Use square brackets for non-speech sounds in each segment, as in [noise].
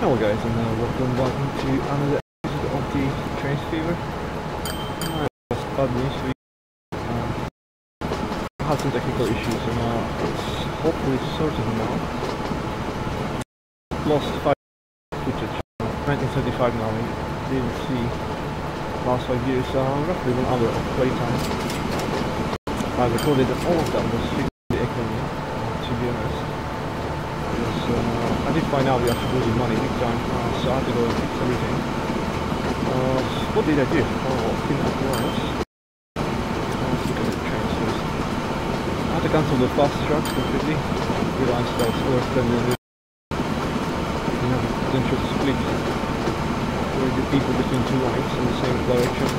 Hello guys and uh, welcome back to another episode of the Trains Fever. Bad news for you. Uh, I had some technical issues and uh, it's hopefully sorted them out. Lost 5 footage. 1975 now, didn't see last 5 years, uh, roughly 1 hour of playtime. I recorded all of that was 6 I did find out we are losing money big time, uh, so I had to go and fix everything. Uh, what did I do? Oh, clean up was. Let's look at the trains first. I had to cancel the fast tracks completely. Realized that it's overspending it. You have a potential split with the people between two lines in the same direction.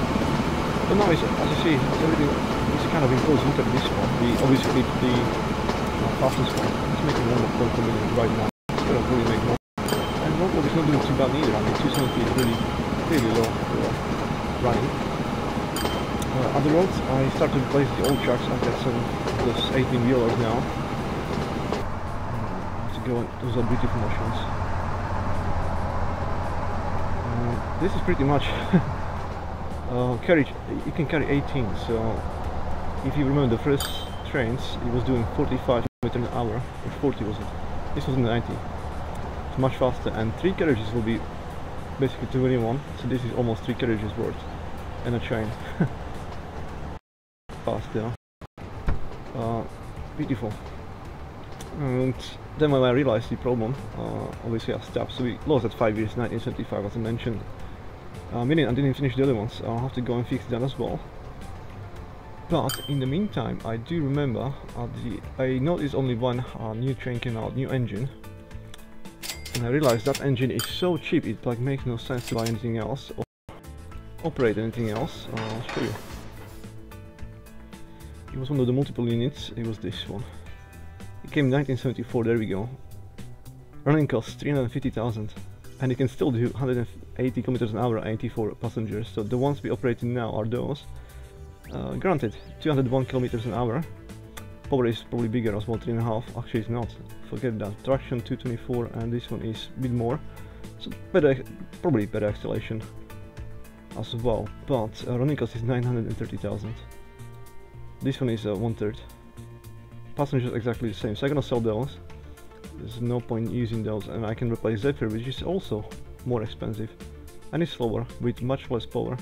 But now, it's, as you see, it's everything is kind of imposed. Look at this one. We obviously the uh, fastest one. It's making 1.4 million right now. It's gonna really make more. And is not doing too bad either. I mean, 270 is really, really low for running. Uh, other roads, I started to replace the old trucks. I've got some those 18 wheelers now. Uh, to go those are beautiful machines. Uh, this is pretty much [laughs] uh, carriage. You can carry 18. So if you remember the first trains, it was doing 45 km an hour, or 40 was it? This was 90. It's much faster, and three carriages will be basically 21. So this is almost three carriages worth, and a train. [laughs] Fast, yeah. Uh, beautiful. And then when I realized the problem, uh, obviously I stopped. So we lost that five years, 1975, as I mentioned. Uh, meaning I didn't finish the other ones. I'll have to go and fix that as well. But in the meantime, I do remember uh, the, I noticed only one uh, new train came out, new engine, and I realized that engine is so cheap it like makes no sense to buy anything else or operate anything else. Uh, I'll show you. It was one of the multiple units. It was this one. It came in 1974. There we go. Running cost 350,000, and it can still do 180 kilometers an hour, 84 passengers. So the ones we operating now are those. Uh, granted, 201 kilometers an hour. Power is probably bigger as well, 3.5. Actually, it's not. Forget that. Traction 224, and this one is a bit more. So better, probably better acceleration as well. But uh, running cost is 930,000. This one is uh, one third. Passengers exactly the same. So I'm gonna sell those. There's no point using those, and I can replace Zephyr, which is also more expensive and it's slower with much less power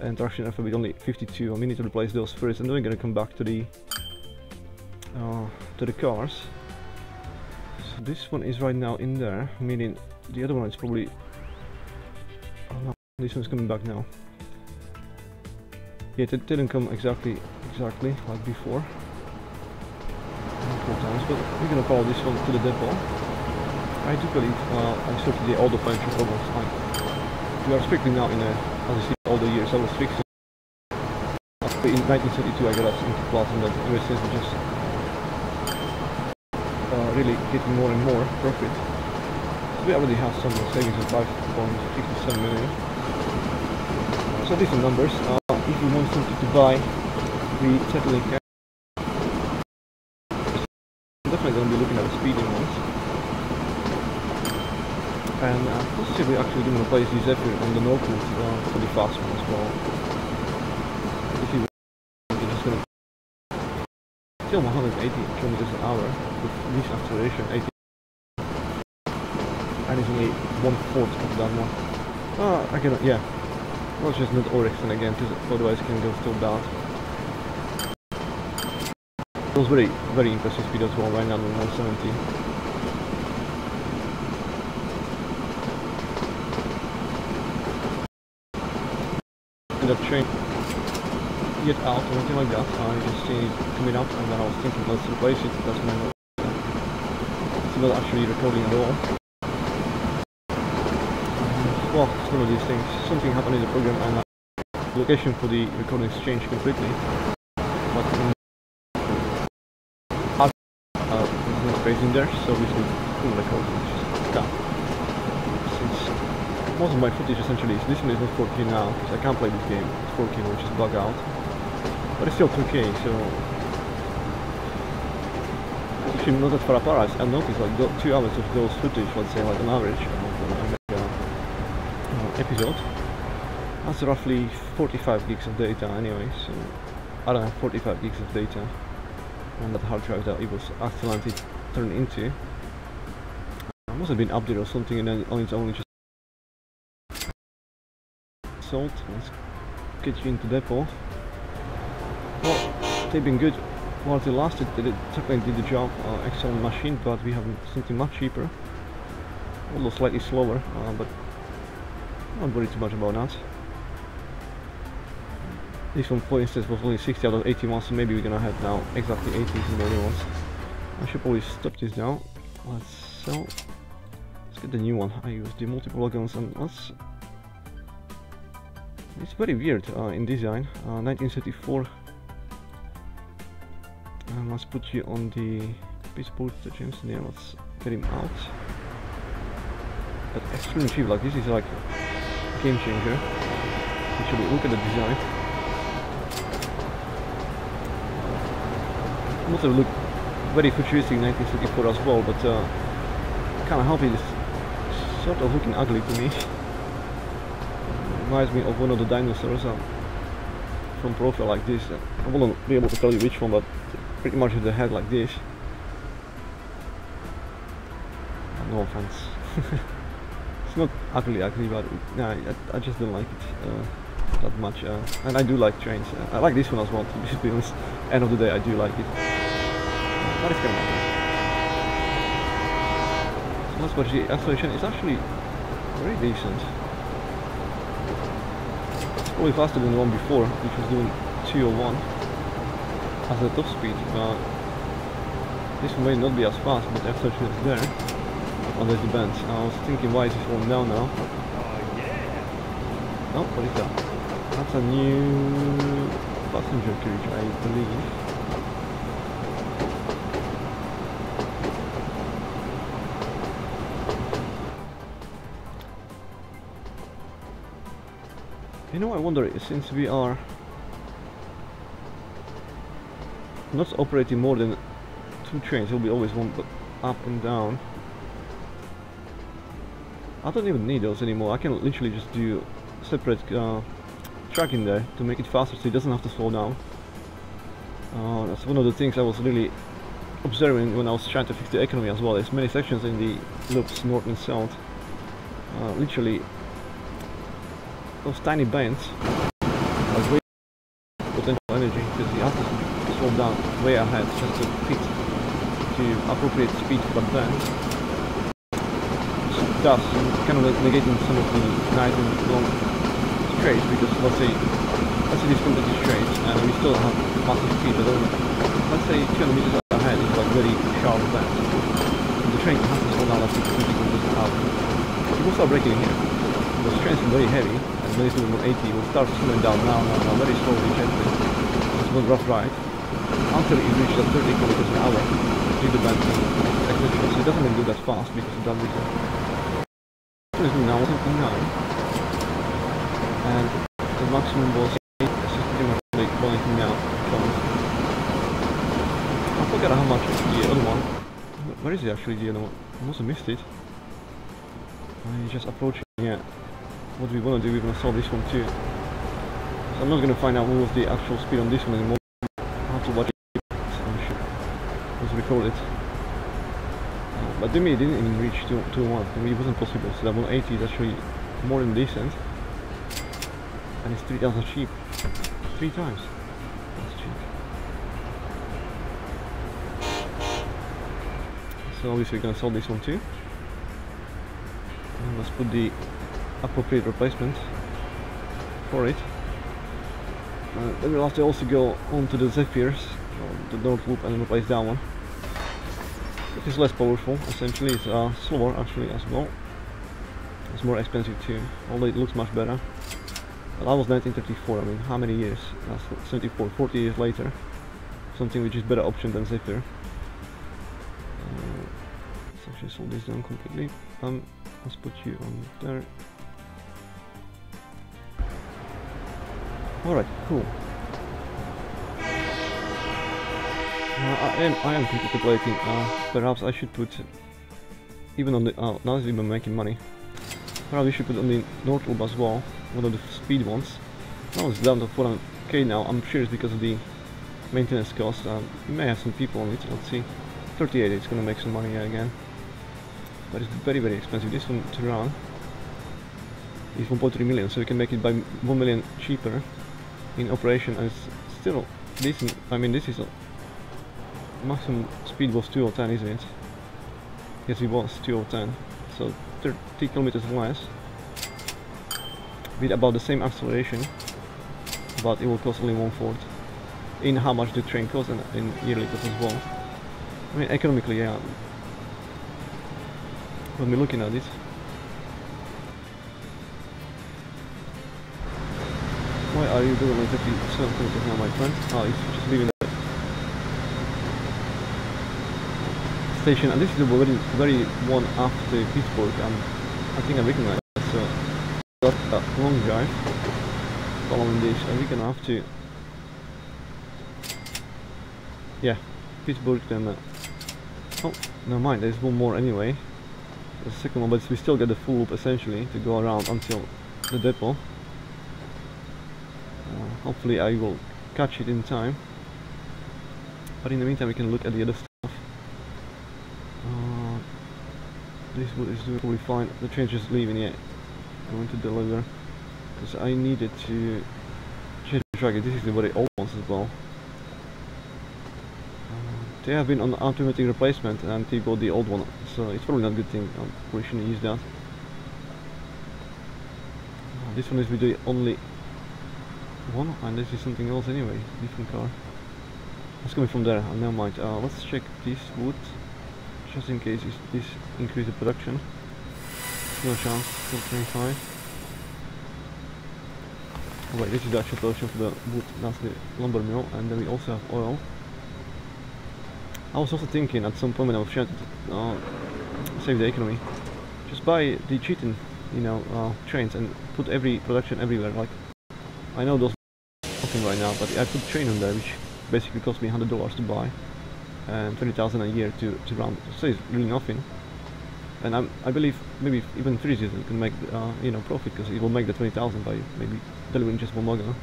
and traction effort with only 52 and we need to replace those first and then we're gonna come back to the uh, to the cars this one is right now in there meaning the other one is probably oh no this one's coming back now. Yeah it didn't come exactly exactly like before. Times but we're gonna follow this one to the depot. I do believe uh, I sorted the, all the financial problems like we are strictly now in a as you see all the years I was fixing. In 1972 I got us into class and that ever since just really getting more and more profit. We already have some savings of 5.57 million. So these are numbers. Uh, if you want something to buy, we certainly can. Definitely going to be looking at the speeding ones. And uh, possibly actually going to replace the Zephyr on the Northwood uh, for the fast one as well. If you still 180 kilometers an hour with least acceleration 80 and it's only one fourth of that one. Uh, I cannot, yeah. Let's just not Oryxen again, because otherwise it can go still bad. It was very, very impressive speed as well, right now in 170. And that train get out or anything like that. I just see coming up and then I was thinking let's replace it, that's my note. It's not actually recording at all. Well, it's one of these things. Something happened in the program and uh, the location for the recordings changed completely. But um, uh, there's no space in there, so we should full record yeah. Since most of my footage essentially is this one is not 4K now, because I can't play this game. It's 4K which is bug out. But it's still 2K, so actually not that far apart. I noticed like two hours of those footage, let's say like on average, of uh, episode. That's roughly 45 gigs of data anyway, so I don't have 45 gigs of data on that hard drive that it was accidentally turned into. It must have been updated or something and then on its own just sold. Let's get you into depot. Well, they've been good while they lasted. They did, did the job. Uh, excellent machine, but we have something much cheaper. Although slightly slower, uh, but not worry too much about that. This one for instance was only 60 out of 80 ones, so maybe we're gonna have now exactly 80 in ones. I should probably stop this now. Let's sell. Let's get the new one. I use the multiple guns and let's... It's very weird uh, in design. Uh, 1934. And let's put you on the passport James there. Let's get him out. But extremely cheap. Like this is like game changer. Actually, look at the design. must have looked very futuristic in 1934 as well, but uh, help it, it's sort of looking ugly to me. Reminds me of one of the dinosaurs uh, from profile like this. I won't be able to tell you which one, but pretty much with the head like this. No offense. [laughs] it's not ugly ugly, but yeah, I, I, just don't like it uh, that much. Uh, and I do like trains. I like this one as well, to be honest. End of the day, I do like it. What is going on? So let's watch the acceleration. It's actually very decent. It's probably faster than the one before, which was doing 201 as a top speed. But this may not be as fast, but the acceleration is there. Oh, there's the bend. I was thinking why is it slowing down now? Oh, oh, what is that? That's a new passenger carriage, I believe. You know, I wonder, since we are not operating more than two trains, it will be always one up and down. I don't even need those anymore, I can literally just do separate uh, tracking there to make it faster so it doesn't have to slow down. Uh, that's one of the things I was really observing when I was trying to fix the economy as well. There's many sections in the loops north and south. Uh, literally those tiny bends potential energy because have to slow down way ahead just to fit to appropriate speed for the bend. Thus, kind of negating some of the nice and long straights because let's say let's say this completely straight and we still have massive speed but then let's say 200 meters ahead is like very sharp bend. The train has to slow down like 50 meters per hour. Will start braking here. The trains is very heavy when it's doing 80 it will start slowing down now, now, now, very slowly, gently. It's one rough ride until it reaches 30 kilometers an hour with the bend acceleration. So it doesn't even do that fast because of that reason. It's now 79 and the maximum was 8, it's just pretty much now. I forgot how much the other one. Where is it actually the other one? I must have missed it. I just approaching, yeah what do we want to do? We're going to solve this one too. So I'm not going to find out what was the actual speed on this one anymore. To watch it. So let's record it. Uh, but to me it didn't even reach 201. To me it wasn't possible. So that 180 is actually more than decent. And it's 3000 cheap. Three times. That's cheap. So obviously we're to solve this one too. And let's put the appropriate replacement for it. Uh, then we'll have to also go onto the Zephyrs, the North Loop and replace that one. It is less powerful, essentially, it's uh, slower actually as well. It's more expensive too, although it looks much better. But that was 1934, I mean, how many years? That's 74, 40 years later. Something which is better option than Zephyr. Uh, let's actually solve this down completely. Um, let's put you on there. Alright, cool. Uh, I am I am contemplating. Uh, perhaps I should put even on the uh, now that we're making money. Probably should put on the North as well, one of the speed ones. Now it's down to 400k now, I'm sure it's because of the maintenance cost. Um, you may have some people on it, let's see. 38, it's gonna make some money again. But it's very very expensive. This one to run is 1.3 million, so we can make it by 1 million cheaper in operation and still decent. I mean this is a maximum speed was 210 isn't it? Yes it was 210. So 30 kilometers less with about the same acceleration but it will cost only one fourth in how much the train costs and in yearly cost as well. I mean economically yeah. When we're looking at it Why are you doing exactly something to now my friend? Oh, he's just leaving the station and this is the very, very one after Pittsburgh and I think I recognize it. So got a long drive following this and we're gonna have to yeah Pittsburgh then uh, oh never mind there's one more anyway the second one but we still get the full loop essentially to go around until the depot hopefully I will catch it in time. But in the meantime we can look at the other stuff. Uh, this wood is doing fine. The train's just leaving yet. I want to deliver. Because I needed to change the track this is the very old ones as well. Uh, they have been on automatic replacement and they got the old one. So it's probably not a good thing. I probably shouldn't use that. Uh, this one is with the only one and this is something else anyway different car it's coming from there never mind uh, let's check this wood just in case this increase the production. No chance still 25 Right, this is the actual production for the wood, that's the lumber mill, and then we also have oil. I was also thinking at some point when I was trying to uh, save the economy, just buy the cheating, you know, uh, trains and put every production everywhere, like I know those nothing right now, but I put train on there, which basically cost me hundred dollars to buy, and twenty thousand a year to to run. So it's really nothing. And I'm, I believe maybe even three seasons can make uh, you know profit because it will make the twenty thousand by maybe delivering just one wagon.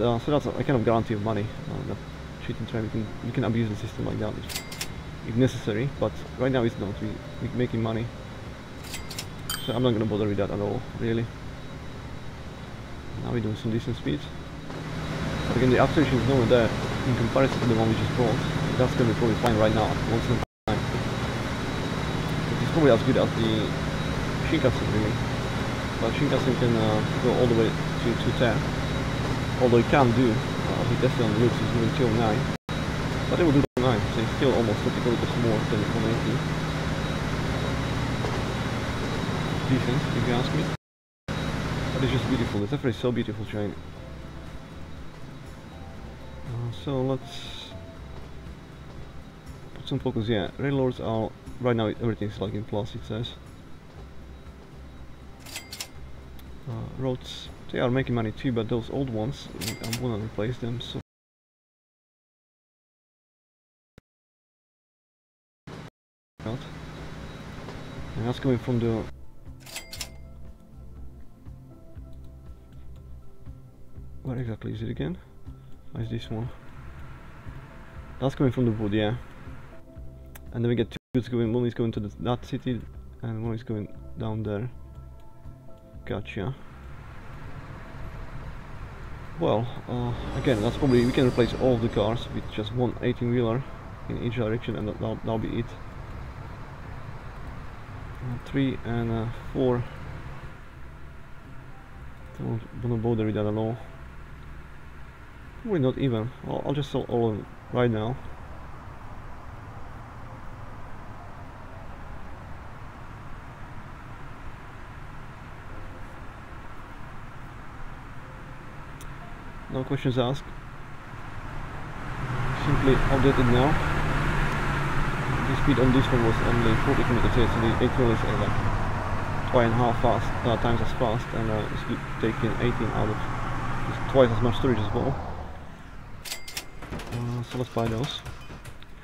Uh, so that's a, kind of guarantee of money. Uh, that cheating train, we can we can abuse the system like that if, if necessary. But right now it's not. We we're making money. So I'm not gonna bother with that at all, really. Now we're doing some decent speeds. But again, the acceleration is nowhere there in comparison to the one we just bought. That's going to be probably fine right now at 175. It's probably as good as the Shinkansen really. But Shinkansen can uh, go all the way to 210. Although it can do, uh, as we tested on the routes, it's doing 209. But it will do 209, so it's still almost 30 kilometers more than 180. Decent, if you ask me. It's just beautiful, it's definitely so beautiful train. Uh, so let's put some focus, yeah, railroads are, right now everything's like in plus it says. Uh, roads, they are making money too, but those old ones, I wanna replace them, so and that's coming from the Where exactly is it again? Why is this one? That's coming from the wood, yeah. And then we get two goods going, one is going to the, that city and one is going down there. Gotcha. Well, uh, again, that's probably, we can replace all the cars with just one 18 wheeler in each direction and that'll, that'll be it. Uh, three and uh, four. Don't, don't bother with that at all. We're not even. I'll, I'll just sell all of them right now. No questions asked. Simply updated now. The speed on this one was only 40 km h so the 8 is uh, like twice and half fast, uh, times as fast, and uh, it's taking 18 out of twice as much storage as well let's buy those.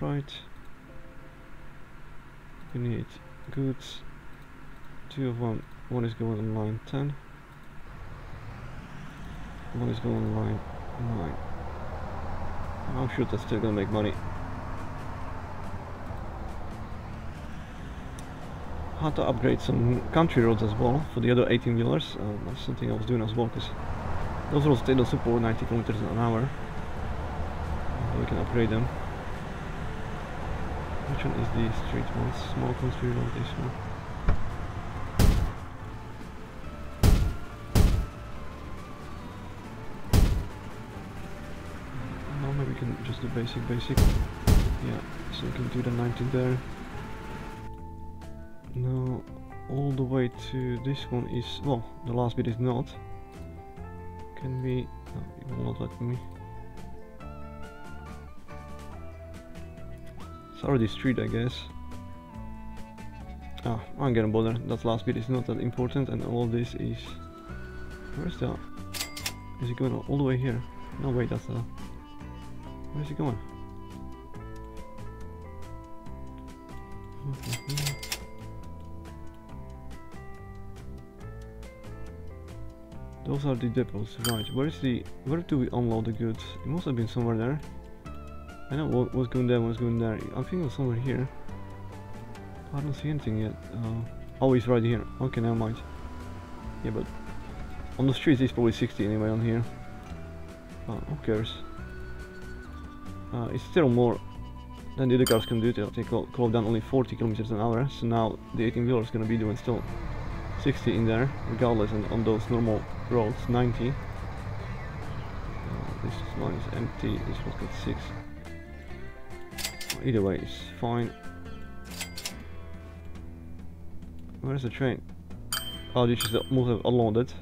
Right. We need goods. Two of them One is going on line 10. One is going on line 9. I'm sure that's still gonna make money. Had to upgrade some country roads as well for the other 18 wheelers. Uh, that's something I was doing as well because those roads they don't support 90 kilometers an hour. Can upgrade them. Which one is the street one? Small road, this one. Now maybe we can just do basic, basic. Yeah, so we can do the 90 there. Now, all the way to this one is, well, the last bit is not. Can we, no, it will not let me. It's already street, I guess. Ah, I'm gonna bother. That last bit is not that important, and all this is. Where's the? Is it going all the way here? No, wait, that's. Where's it going? Those are the depots, right. Where is the... Where do we unload the goods? It must have been somewhere there. I know what was going there, what's going there. I think it was somewhere here. I don't see anything yet. Uh, oh, it's right here. Okay, never mind. Yeah, but... On the streets it's probably 60 anyway on here. Uh, who cares? Uh, it's still more than the other cars can do. They call down only 40 kilometers an hour. So now the 18 wheeler is gonna be doing still 60 in there, regardless, and on those normal roads, 90. Uh, this one is empty, this one's got 6. Either way, it's fine. Where's the train? Oh, this is almost unloaded.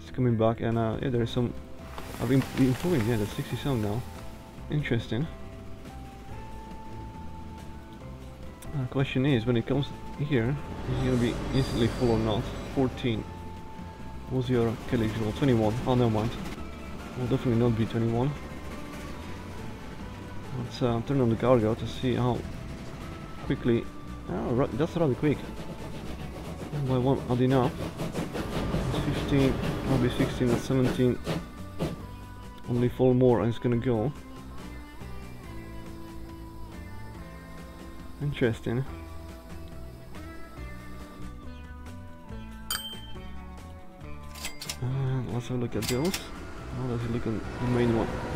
It's coming back, and uh, yeah, there's some. I've been improving, yeah, there's 67 now. Interesting. Uh, question is, when it comes here, is it gonna be instantly full or not? 14. What's your Kelly 21. Oh, never mind. Will definitely not be 21. Let's uh, turn on the cargo to see how quickly. Oh, that's rather quick. One by one, adding enough. 15, probably 16 and 17. Only four more and it's gonna go. Interesting. And let's have a look at those. Now let's look at the main one.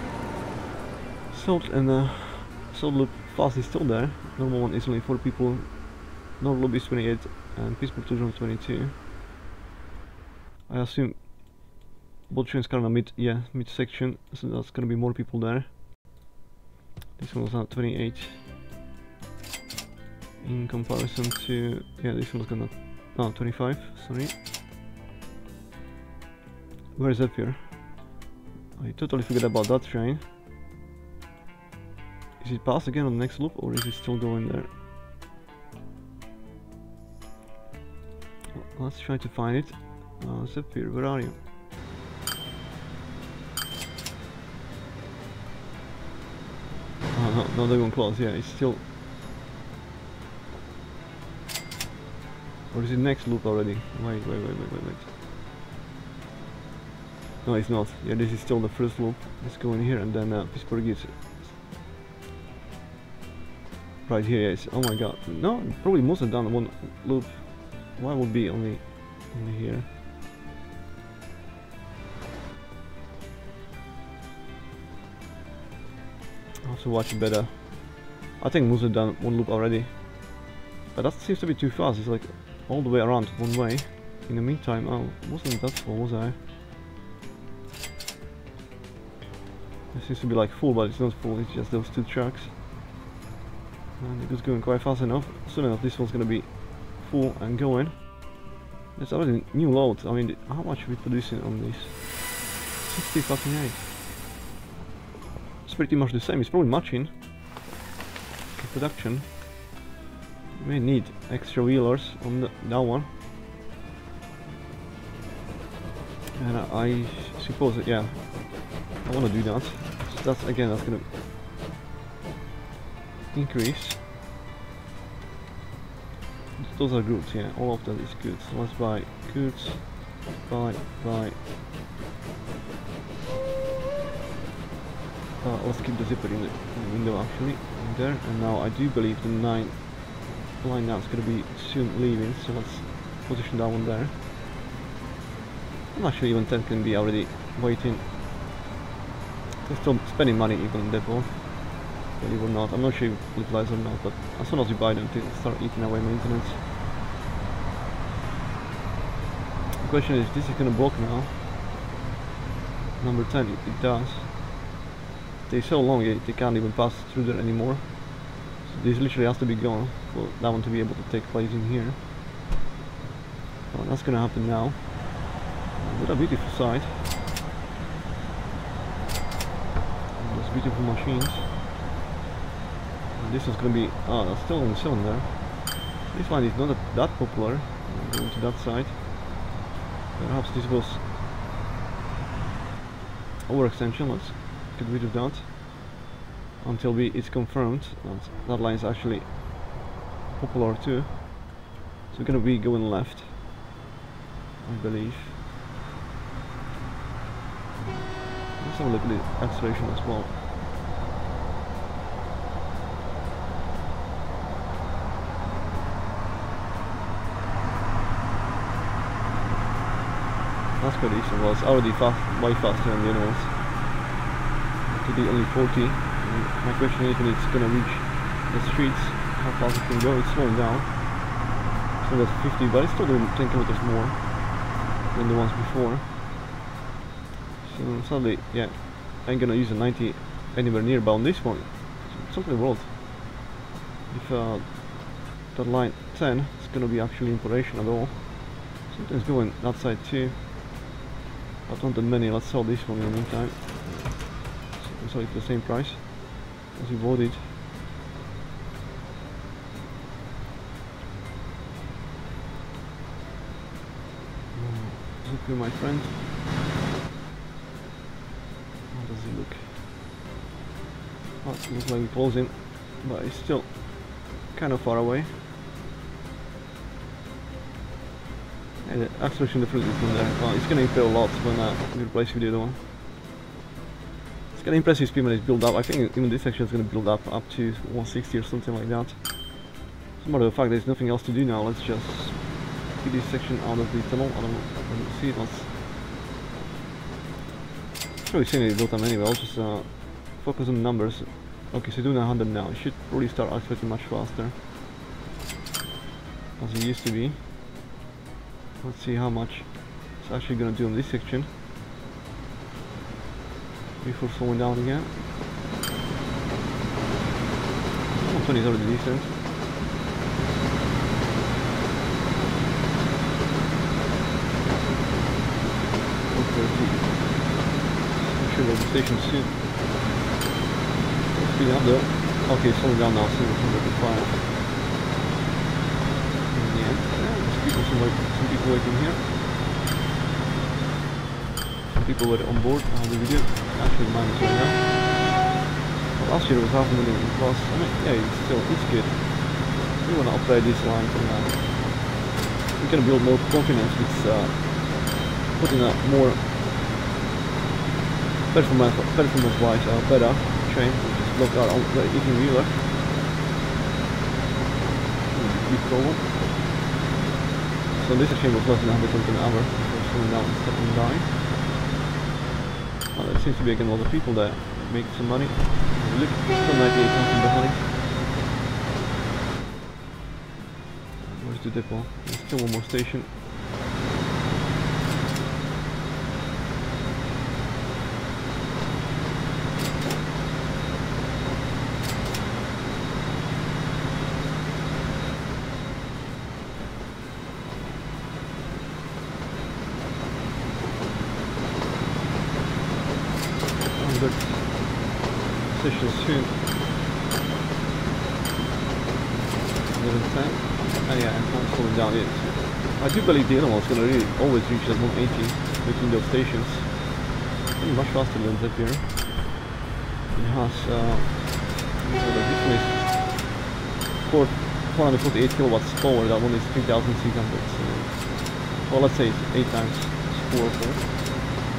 South and uh, South Loop fast is still there. Normal one is only 4 people. Normal Loop is 28 and Peaceful 222. I assume both trains kind of mid, yeah, mid section, so that's gonna be more people there. This one was at 28 in comparison to yeah this one's gonna oh 25 sorry where's Zephyr I totally forgot about that train is it passed again on the next loop or is it still going there let's try to find it uh, Zephyr where are you oh no, no they're going close yeah it's still Or is it next loop already? Wait, wait, wait, wait, wait, wait. No, it's not. Yeah, this is still the first loop. Let's go in here and then uh, Pittsburgh is right here. Yes. Oh my God. No, probably must have done one loop. Why would be only only here? I have to watch better. I think must have done one loop already. But that seems to be too fast. It's like all the way around one way. In the meantime, oh, I wasn't that full, was I? It seems to be like full, but it's not full, it's just those two tracks. And it was going quite fast enough. Soon enough, this one's gonna be full and going. There's already new load. I mean, how much are we producing on this? 60 fucking 8. It's pretty much the same. It's probably matching the production we need extra wheelers on the, that one and I suppose yeah I want to do that so that's again that's gonna increase those are goods, yeah, all of that is goods. So let's buy goods, buy, buy. Uh, let's keep the Zephyr in the, in the window actually, in there. And now I do believe the 9 line now is going to be soon leaving, so let's position that one there. And actually even 10 can be already waiting. They're still spending money even depot believe it or not. I'm not sure if it utilize or not, but as soon as you buy them, they start eating away maintenance. The question is, this is gonna block now. Number 10, it, it does. They're so long, eh, they can't even pass through there anymore. So this literally has to be gone for that one to be able to take place in here. Well, that's gonna happen now. What a beautiful sight. Those beautiful machines this is gonna be oh still on the cylinder this one is not that popular. Going to that side. Perhaps this was overextension let's get rid of that until we it's confirmed that that line is actually popular too. So we're gonna be going left I believe. Let's have a look at the acceleration as well Well, it's already fast, way faster than the ones. To be only 40. And my question is when it's going to reach the streets, how fast it can go. It's slowing down. So that's 50, but it's still doing 10 kilometers more than the ones before. So suddenly, yeah, I'm gonna use a 90 anywhere near, but on this one, it's something world. If uh, that line 10 is gonna be actually in operation at all. Something's going outside too. I've not done many, let's sell this one in the meantime. So it's the same price as we bought it. Look at my friend. How does he look? Oh, it looks like we're closing, but it's still kind of far away. And acceleration difference is from there. Well, it's going to feel a lot when uh, replace with the other one. It's going to impressive speed when it's built up. I think even this section is going to build up up to 160 or something like that. As a matter of fact, there's nothing else to do now. Let's just get this section out of the tunnel. I don't, I don't see it. Let's probably seen it built them anyway. I'll just uh, focus on numbers. Okay, so doing 100 now. It should really start accelerating much faster as it used to be. Let's see how much it's actually going to do in this section before slowing down again. Oh, 20 is already decent. Sure, the station soon. Speed though. Okay, slowing down now, so 105. Some, like, some people waiting here. Some people were on board on the video. Actually, mine is right now. Well, last year it was half a million plus. I mean, yeah, still it's good. We want to upgrade this line from now. We can build more confidence with uh, putting a more performance, performance-wise uh, better train, is blocked out on the 18 wheeler. Problem. So this actually was 100 km an hour before slowing down and stopping dying. Well, there seems to be again a lot of people there make some money. Look, still 98,000 behind. Where's the depot? There's still one more station. position soon. 110. And yeah, and not slowing down yet. Do the animal is going to really always reach that 180 between those stations. It's much faster than that here. It has uh, is 448 kilowatts power, that one is 3600. So, well, let's say it's 8 times powerful.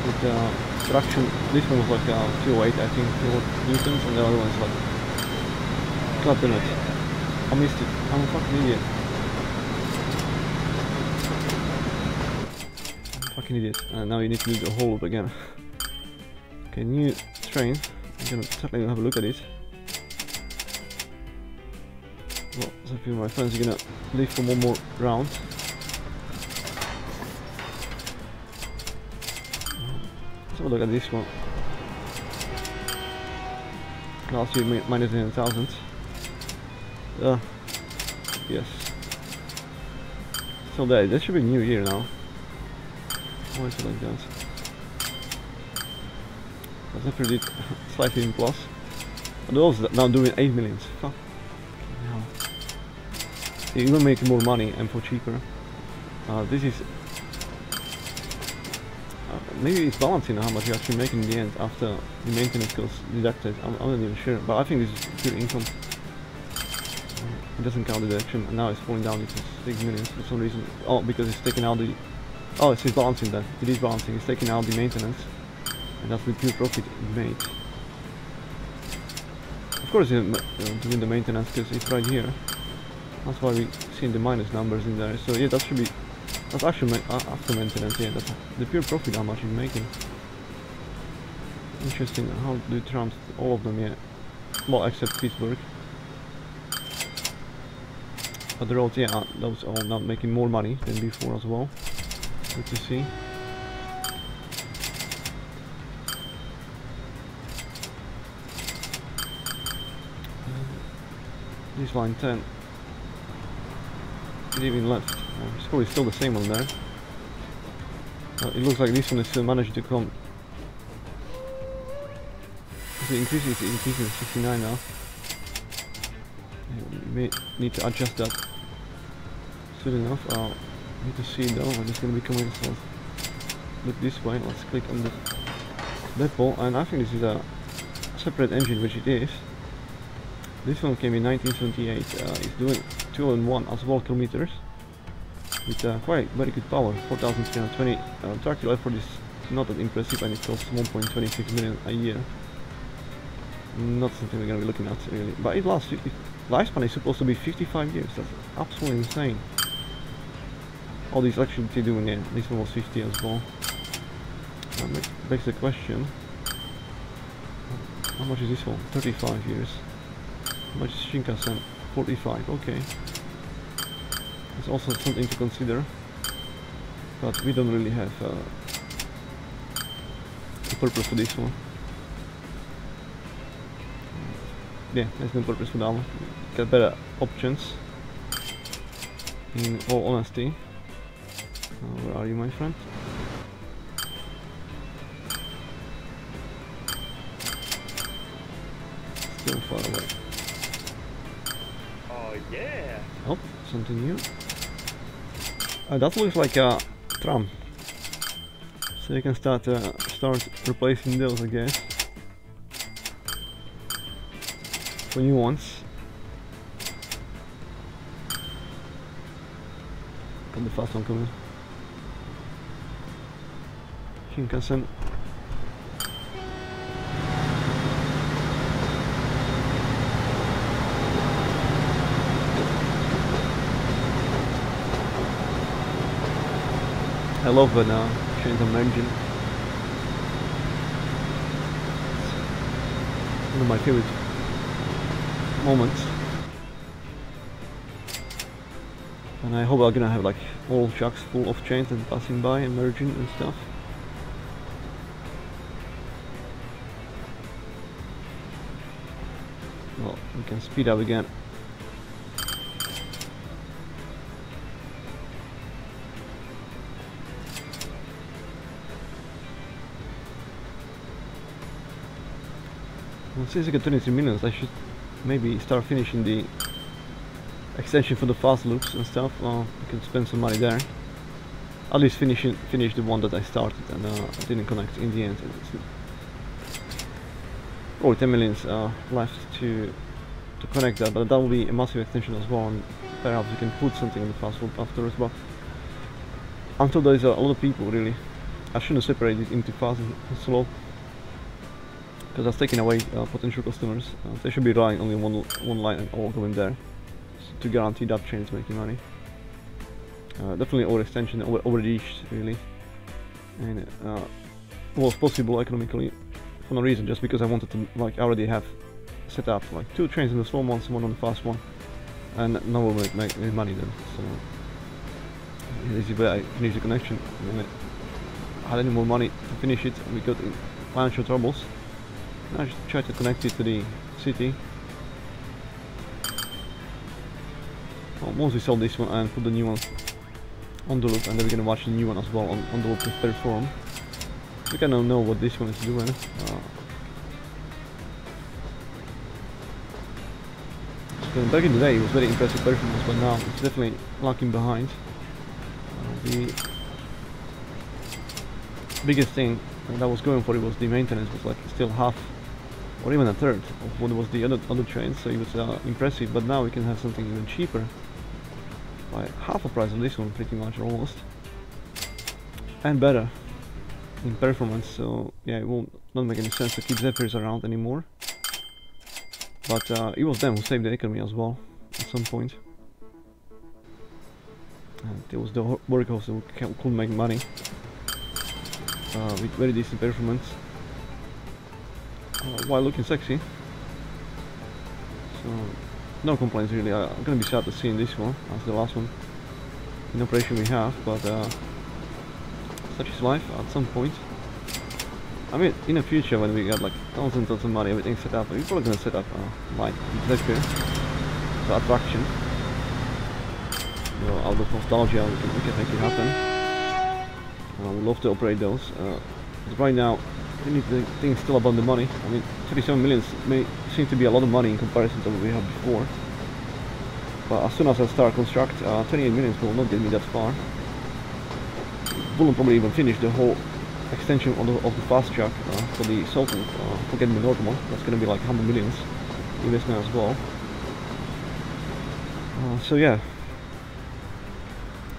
With uh, traction, this one was like uh, 208, I think, newtons, and the other one is like. God damn it. I missed it. I'm a fucking idiot. I'm a. And now you need to do the whole again. okay, new train. I'm gonna certainly have a look at it. Well, so few of my friends are gonna leave for one more round. Let's have a look at this one. Last year minus 10,000. Uh, yes. So that, that should be new year now. Why is it like that? That's after did [laughs] slightly in plus. But those now doing 8 millions. Fuck. You're gonna make more money and for cheaper. Uh, this is uh, maybe it's balancing how much you actually make in the end after the maintenance costs deducted. I'm, I'm not even sure, but I think this is pure income. It doesn't count the deduction, and now it's falling down to 6 million for some reason. Oh, because it's taking out the... Oh, it's balancing then. It is balancing. It's taking out the maintenance. And that's the pure profit it made. Of course it's uh, doing the maintenance because it's right here. That's why we see the minus numbers in there. So yeah, that should be... That's actually ma uh, after maintenance, yeah. That's the pure profit how much it's making. Interesting. How do trumps all of them, yeah. Well, except Pittsburgh. But the roads, yeah, those are now making more money than before as well. Good you see. This line 10. It even left. Uh, it's probably still the same one there. Uh, it looks like this one is still managing to come. Is it increasing? It's increasing 69 now. Yeah, we may need to adjust that soon enough. Uh, need to see though, I'm just gonna be coming so look this way, let's click on the depot and I think this is a separate engine which it is. This one came in 1978, uh, it's doing 2 and 1 as well kilometers with uh, quite very good power, 4320 uh, tractor effort is not that impressive and it costs 1.26 million a year. Not something we're gonna be looking at really, but it lasts 50, lifespan is supposed to be 55 years, that's absolutely insane all these actually doing it. This was 50 as well. That begs the question. How much is this one? 35 years. How much is Shinkansen? 45, okay. It's also something to consider. But we don't really have uh, a purpose for this one. Yeah, there's no purpose for that one. Get better options. In all honesty. Where are you, my friend? Still far away. Oh yeah! Oh, something new. Uh, that looks like a tram. So you can start uh, start replacing those, I guess. For new ones. Got the fast one coming. I love when uh, trains on engine. One of my favorite moments. And I hope I'm gonna have like all trucks full of trains and passing by and merging and stuff. We can speed up again. Well, since I got 23 minutes, I should maybe start finishing the extension for the fast loops and stuff. Well, I can spend some money there. At least finish finish the one that I started and uh, didn't connect in the end. Oh, 10 millions uh, left to to connect that, but that will be a massive extension as well. And perhaps we can put something on the fast afterwards, but until there is a lot of people really, I shouldn't separate it into fast and slow because that's taking away uh, potential customers. Uh, they should be relying only one one line and all going there to guarantee that chain is making money. Uh, definitely overextension, over overreached really, and uh, was possible economically for no reason, just because I wanted to like already have set up like two trains in the slow one, one on the fast one, and no one will make, make money then. So is where I the connection. I had any more money to finish it, we got in financial troubles. I just try to connect it to the city. Well, mostly sell this one and put the new one on the loop, and then we're gonna watch the new one as well on, on the loop perform. We kind of know what this one is doing. Uh, back in the day, it was very impressive performance, but now it's definitely lagging behind. Uh, the biggest thing that was going for it was the maintenance was like still half or even a third of what was the other other trains so it was uh, impressive but now we can have something even cheaper. By half the price of this one pretty much almost. And better in performance so yeah it won't not make any sense to keep Zephyrs around anymore but uh, it was them who saved the economy as well at some point and it was the workhorse who could make money uh, with very decent performance uh, while looking sexy. So no complaints really. Uh, I'm gonna be sad to see in this one as the last one in operation we have, but uh, such is life at some point. I mean, in the future when we got like tons and tons of money, everything set up, we're probably gonna set up uh, like Zephyr, the attraction. You know, out of nostalgia, we can, we can make it happen. I would love to operate those. Uh, right now, we need to think still about the money. I mean, 37 millions may seem to be a lot of money in comparison to what we had before. But as soon as I start construct, uh, 28 millions will not get me that far. Wouldn't probably even finish the whole extension of the, of the fast track uh, for the South one, uh, for getting the North one. That's going to be like 100 millions in this investment as well. Uh, so yeah,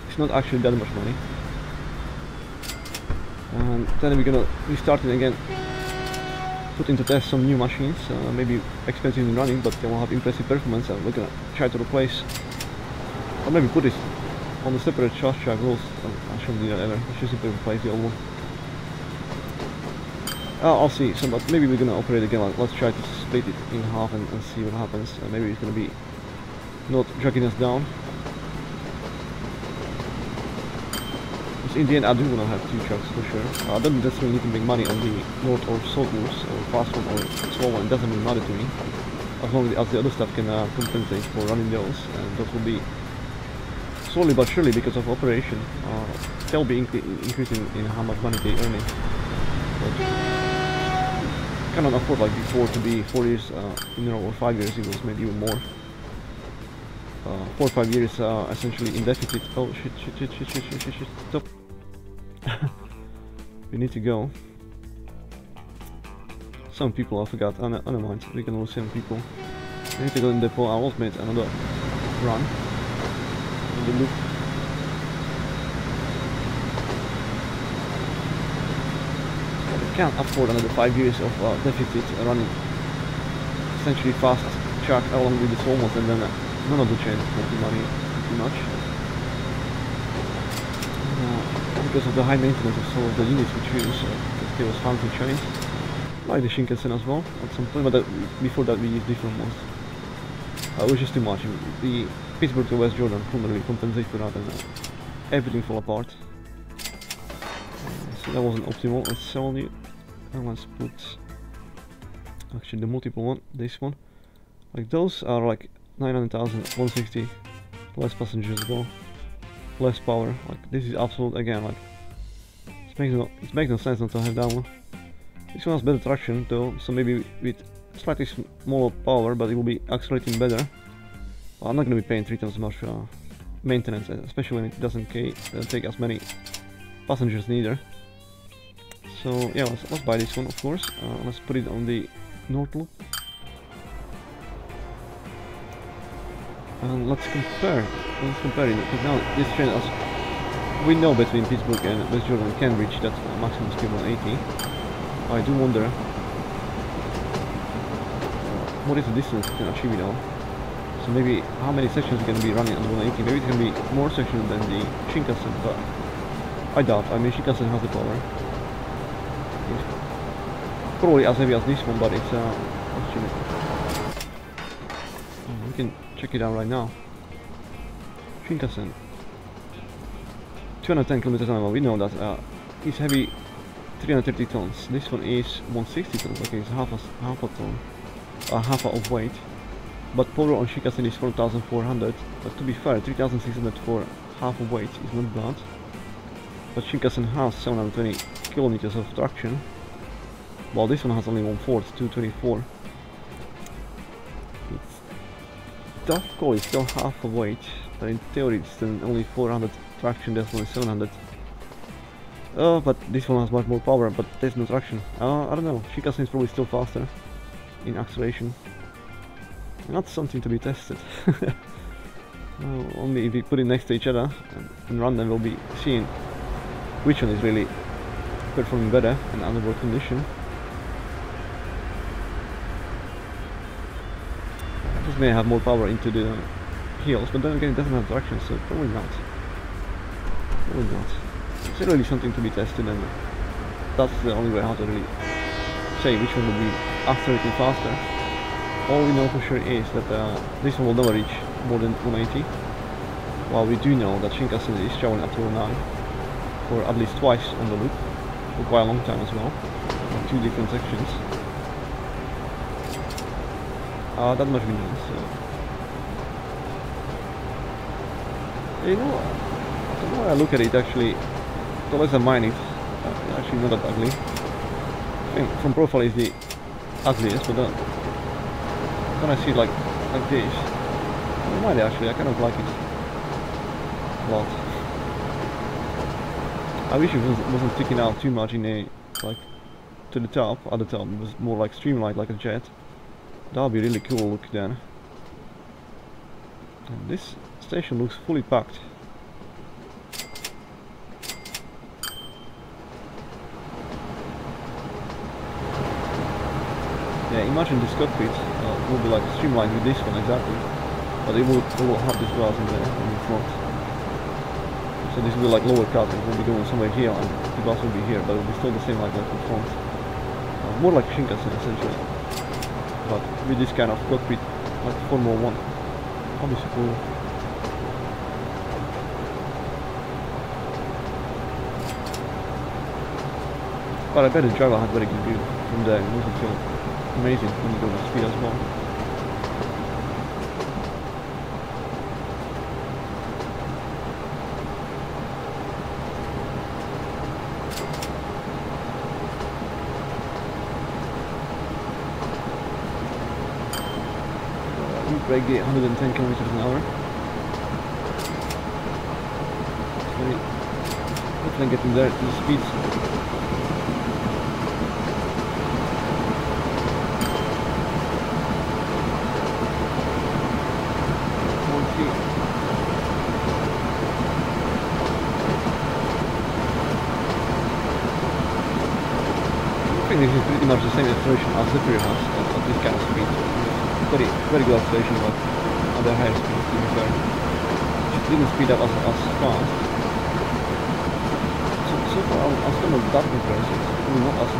it's not actually that much money and then we're gonna restart it again put into test some new machines uh, maybe expensive in running but they will have impressive performance and we're gonna try to replace or maybe put it on the separate charge track rules I shouldn't do that ever I should simply replace the old one I'll see so but maybe we're gonna operate again let's try to split it in half and, and see what happens uh, maybe it's gonna be not dragging us down in the end I do want to have two trucks for sure. Uh, I don't necessarily need to make money on the north or south moves or fast one or slow one, it doesn't really matter to me. As long as the other stuff can uh, compensate for running those and those will be slowly but surely because of operation uh, they'll be increasing in how much money they're earning. But cannot afford like before to be 4 years uh, row or 5 years it was maybe even more. Uh, 4 or 5 years uh, essentially in deficit. Oh shit shit shit shit shit shit shit, shit. stop. [laughs] we need to go. Some people I forgot, oh, never mind, we can lose some people. We need to go in the depot, I was made another run. In the loop. Can't afford another 5 years of uh, deficit running essentially fast track along with the slow and then uh, none of the chains making money too much. because of the high maintenance of some of the units we choose, uh, there was fancy trains, like the Shinkansen as well at some point, but that, before that we used different ones. Uh, it was just too much. The Pittsburgh to West Jordan couldn't really compensate for that and uh, everything fell apart. Uh, so that wasn't optimal. Let's sell and let's put actually the multiple one, this one. Like those are like 900,000, 160 less passengers though less power. Like this is absolute again. Like it makes no it makes no sense not to have that one. This one has better traction though, so maybe with slightly smaller power, but it will be accelerating better. Well, I'm not going to be paying three times as much uh, maintenance, especially when it doesn't uh, take as many passengers neither. So yeah, let's, let's buy this one of course. Uh, let's put it on the north loop. And let's compare. Let's compare it because now this train, we know between Pittsburgh and West Jordan can reach that maximum speed 180. I do wonder what is the distance we can achieve it. So maybe how many sections are going to be running on the 180? Maybe going to be more sections than the Shinkansen, but I doubt. I mean, Shinkansen has the power. Probably as heavy as this one, but it's uh, actually we can check it out right now. Shinkansen. 210 kilometers an hour. We know that uh, it's heavy 330 tons. This one is 160 tons. Okay, it's half a half a ton, uh, half of weight. But power on Shinkansen is 4400. But to be fair, 3600 for half of weight is not bad. But Shinkansen has 720 kilometers of traction. While this one has only one fourth, 224. It's tough call, it's still half of weight. But in theory it's only 400 traction, that's only 700. Oh, but this one has much more power, but there's no traction. Uh, I don't know, Shinkansen is probably still faster in acceleration. Not something to be tested. well, only if we put it next to each other and, and run them, we'll be seeing which one is really performing better in under world condition. This may have more power into the heels, but then again it doesn't have traction, so probably not. Probably not. It's really something to be tested and that's the only way how to really say which one will be accelerating faster. All we know for sure is that uh, this one will never reach more than 180. While we do know that Shinkansen is up to 109 for at least twice on the loop for quite a long time as well two different sections that much we know so you know the more I look at it actually the less I mind it actually not that ugly. I think from profile is the ugliest but then when I see it like like this I don't mind it actually I kind of like it a lot. I wish it was, wasn't sticking out too much in a like to the top at the top it was more like streamlined like a jet that would be really cool look then and this station looks fully packed yeah imagine this cockpit uh, will be like streamlined with this one exactly but it will, it will have this glass in the, in the front so this will be like lower cut, it will be going somewhere here and the bus will be here, but it will be still the same like that in front. Uh, more like Shinkansen essentially. With this kind of cockpit, like Formula 1. That'll be so cool. But I bet the driver had very good view from there, it feel amazing when you go to speed as well. Brake gate 110 kilometers an hour. Very, definitely getting there to the speeds. I think this is pretty much the same acceleration as the previous at, at this kind of speed very very good acceleration but at the higher speed to be fair. It didn't speed up as, as fast. So, so far I was kind of that impressed. It's not as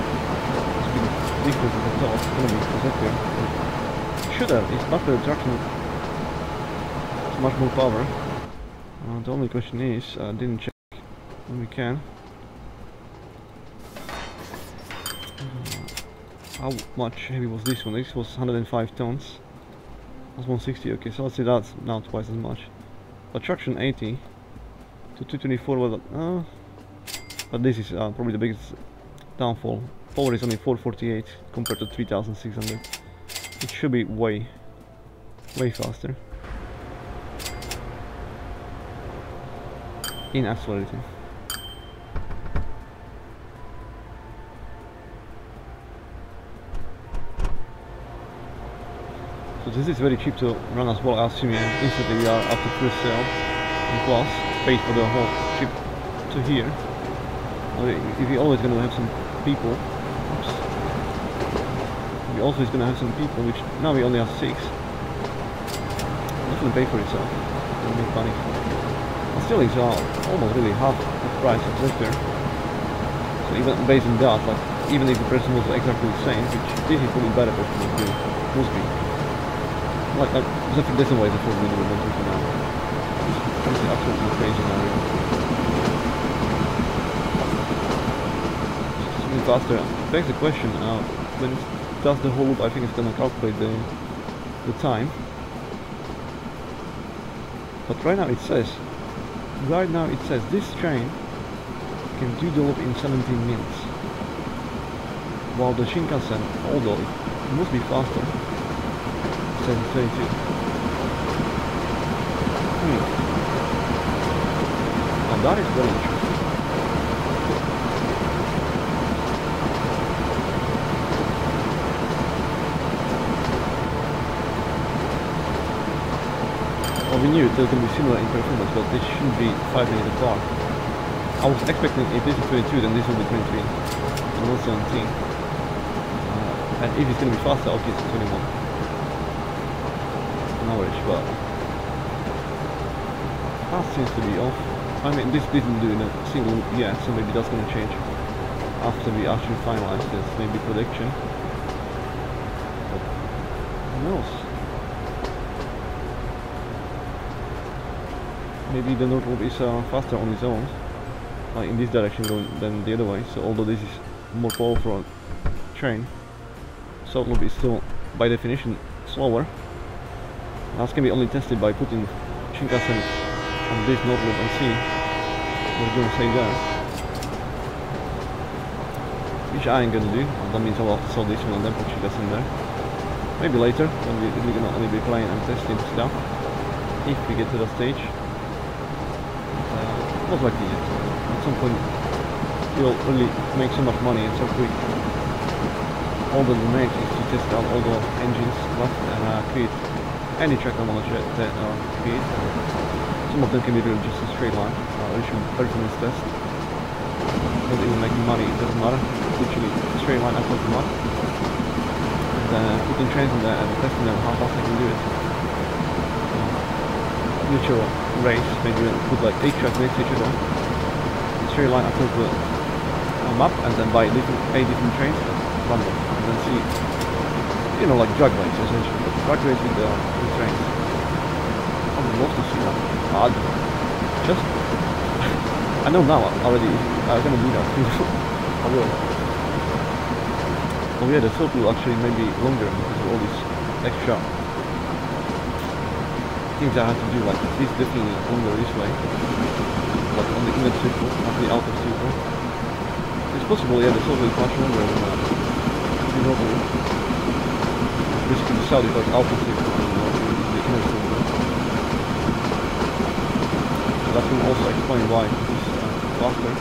speed as I thought it's gonna be for should have, it's better traction. It's much more power. Uh, the only question is, I uh, didn't check when we can. how much heavy was this one? This was 105 tons. That's 160, okay, so let's say that's now twice as much. Attraction 80 to 224 was, uh, but this is uh, probably the biggest downfall. Power is only 448 compared to 3600. It should be way, way faster. In accelerating. So this is very cheap to run as well, assuming instantly we are after first sale. And plus, paid for the whole trip to here. If we always gonna have some people, oops, we always gonna have some people, which now we only have six. It's gonna pay for itself. Gonna make money. Still, it's uh, almost really half the price of Zephyr. So even based on that, like even if the person was exactly the same, which this is probably better person than must be. Like, like Zephyr doesn't weigh the full minimum 129. This is absolutely crazy now. Something faster. Begs the question, uh, when it does the whole loop, I think it's gonna calculate the the time. But right now it says, right now it says this train can do the loop in 17 minutes. While the Shinkansen, although it must be faster, says 32. Hmm. Now that is very interesting. Well, we knew was going to be similar in performance, but this shouldn't be 5 minutes apart. I was expecting if this is 22, then this will be 23, and not 17. Uh, and if it's going to be faster, I'll get 21 average, but that seems to be off. I mean, this didn't do in a single yet, so maybe that's going to change after we actually finalize this, maybe prediction. But who knows? Maybe the North Loop is uh, faster on its own, like in this direction than the other way. So although this is more powerful train, South Loop is still by definition slower. That's can be only tested by putting Shinkansen on this North and see what it's gonna say there. Which I ain't gonna do, that means I'll have to sell this one and then put Shinkansen there. Maybe later, when we, we're gonna only be playing and testing stuff. If we get to that stage. Uh, most likely yes. At some point you'll really make so much money and so quick. All that remains is to test out all the engines left and uh, create any track I want to uh, create. Some of them can be really just a straight line, uh, literally performance test. Not even making money, it doesn't matter. It's Literally straight line across the map. And uh, putting trains in there and testing them how fast I can do it. Uh, literal race, maybe put like 8 tracks next to each other. Straight line across the map and then buy different, 8 different trains and run them. And then see, you know, like drag race essentially. Race with the, with trains. I would to that. Uh, just, I know now already, I'm gonna do that. [laughs] I will. Oh yeah, the soap will actually maybe longer because of all these extra things I have to do, like this definitely longer this way. Like on the inner circle, not the outer circle. It's possible, yeah, the soap is much longer than uh, the is the inner circle. So that will also explain why it's uh, faster.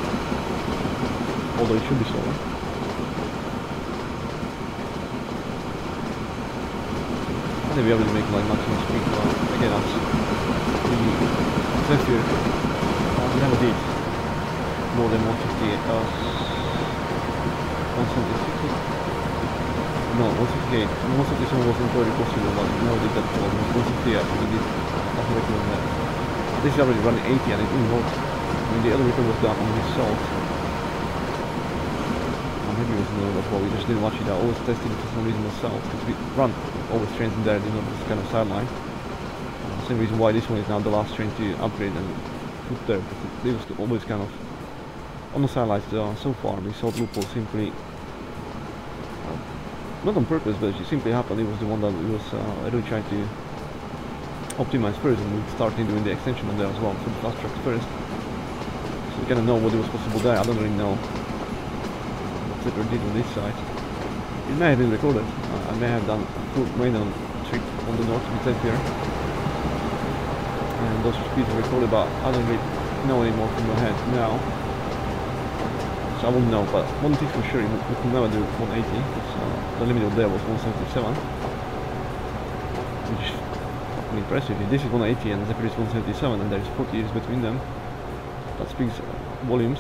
Although it should be slower. I think we already make like maximum speed, but again that's the Zephyr uh, we never did more than 158 uh, 176 no 158 157 wasn't very possible but we never did that for 158 we did not recommend that this is already running 80 and it work I mean the other was done on his salt maybe it was another as well, we just didn't watch it. I always tested it for some reason myself, because we run always trains in there, you know, this kind of sideline. Same reason why this one is now the last train to upgrade and put there, because it was always kind of on the sidelines uh, so far. We saw Loophole simply, uh, not on purpose, but it simply happened. It was the one that was uh, really trying to optimize first, and we started doing the extension on there as well for the fast tracks first. So we kind of know what was possible there. I don't really know Zephyr did on this side. It may have been recorded. Uh, I may have done a full trick on the north with here. And those speeds are recorded, but I don't really know anymore from my head now. I won't know, but one thing for sure, we can never do 180, because uh, the limit of there was 177. which is impressive. This is 180 and Zephyr is 177 and there is 40 years between them. That speaks volumes.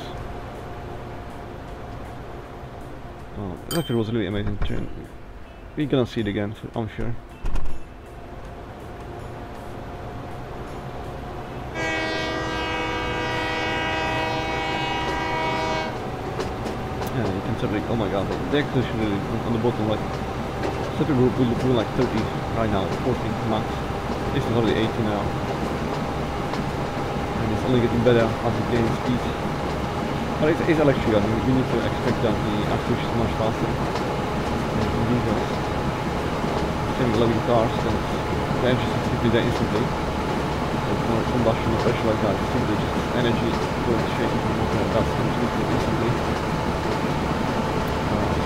Oh, Zephyr was really amazing train. We're gonna see it again, I'm sure. Oh my god, the really on the bottom, like, Zephyr will, be like 30 right now, 40 max. This is already 80 now. And it's only getting better as it gains speed. But it's, it's electric, and we need to expect that the acceleration is much faster than diesels. With living cars, then the engine is simply there instantly. There's no combustion or pressure like that, it's simply just energy going straight into the motor and that's completely instantly. Uh, so it will be absolutely much faster. Let's get there The top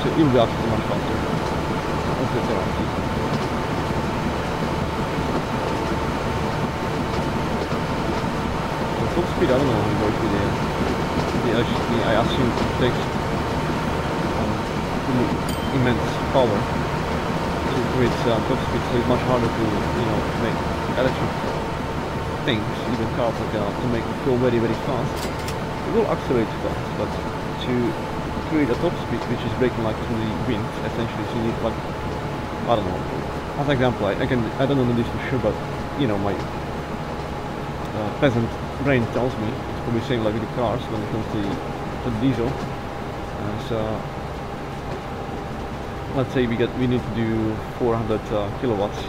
speed, I don't know works with the, the HSP, I assume it takes um, immense power. To create uh, top speed, so it's much harder to, you know, make electric things, even cars like uh, to make it go very very fast. It will accelerate fast, but to create a top speed which is breaking like through the wind, essentially, so you need like I don't know. As an example, I, I can I don't know this for sure, but you know my uh, peasant brain tells me it's probably same like with the cars when it comes to the, to diesel. Uh, so let's say we get we need to do 400 uh, kilowatts,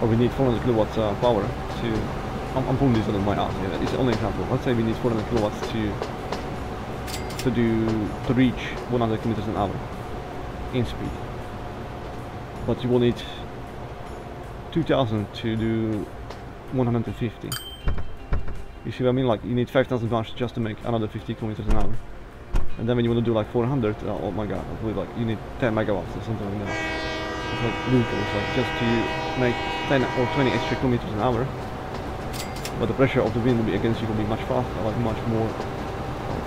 or we need 400 kilowatts uh, power to. I'm, I'm pulling this out of my ass. Yeah, it's the only example. Let's say we need 400 kilowatts to to do to reach 100 kilometers an hour in speed. But you will need 2000 to do 150 you see what I mean? Like you need 5000 watts just to make another 50 kilometers an hour. And then when you want to do like 400 uh, oh my god I believe like you need 10 megawatts or something like that. It's like like just to make 10 or 20 extra kilometers an hour. But the pressure of the wind will be against you will be much faster like much more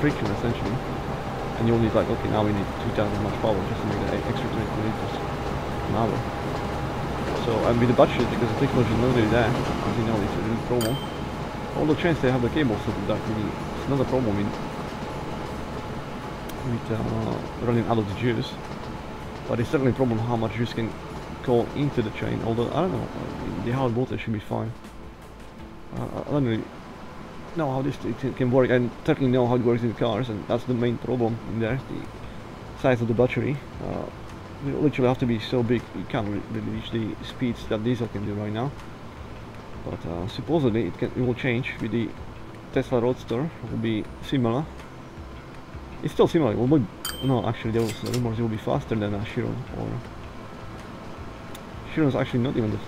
friction essentially. And you'll need like okay now we need 2000 much power just to make that extra 20 kilometers an hour. So and with the budget because the technology is not really there as you know it's a real problem. All the trains they have the cables so that really it's not a problem in with uh, running out of the juice. But it's certainly a problem how much juice can go into the chain, although I don't know the hard voltage should be fine. Uh, I don't really know how this can work. And certainly know how it works in cars and that's the main problem in there the size of the battery. Uh, you literally have to be so big you can't really reach the speeds that diesel can do right now. But uh, supposedly it can it will change with the Tesla Roadster it will be similar. It's still similar will be, no actually there was rumors it will be faster than a Chiron or Chiron's actually not even the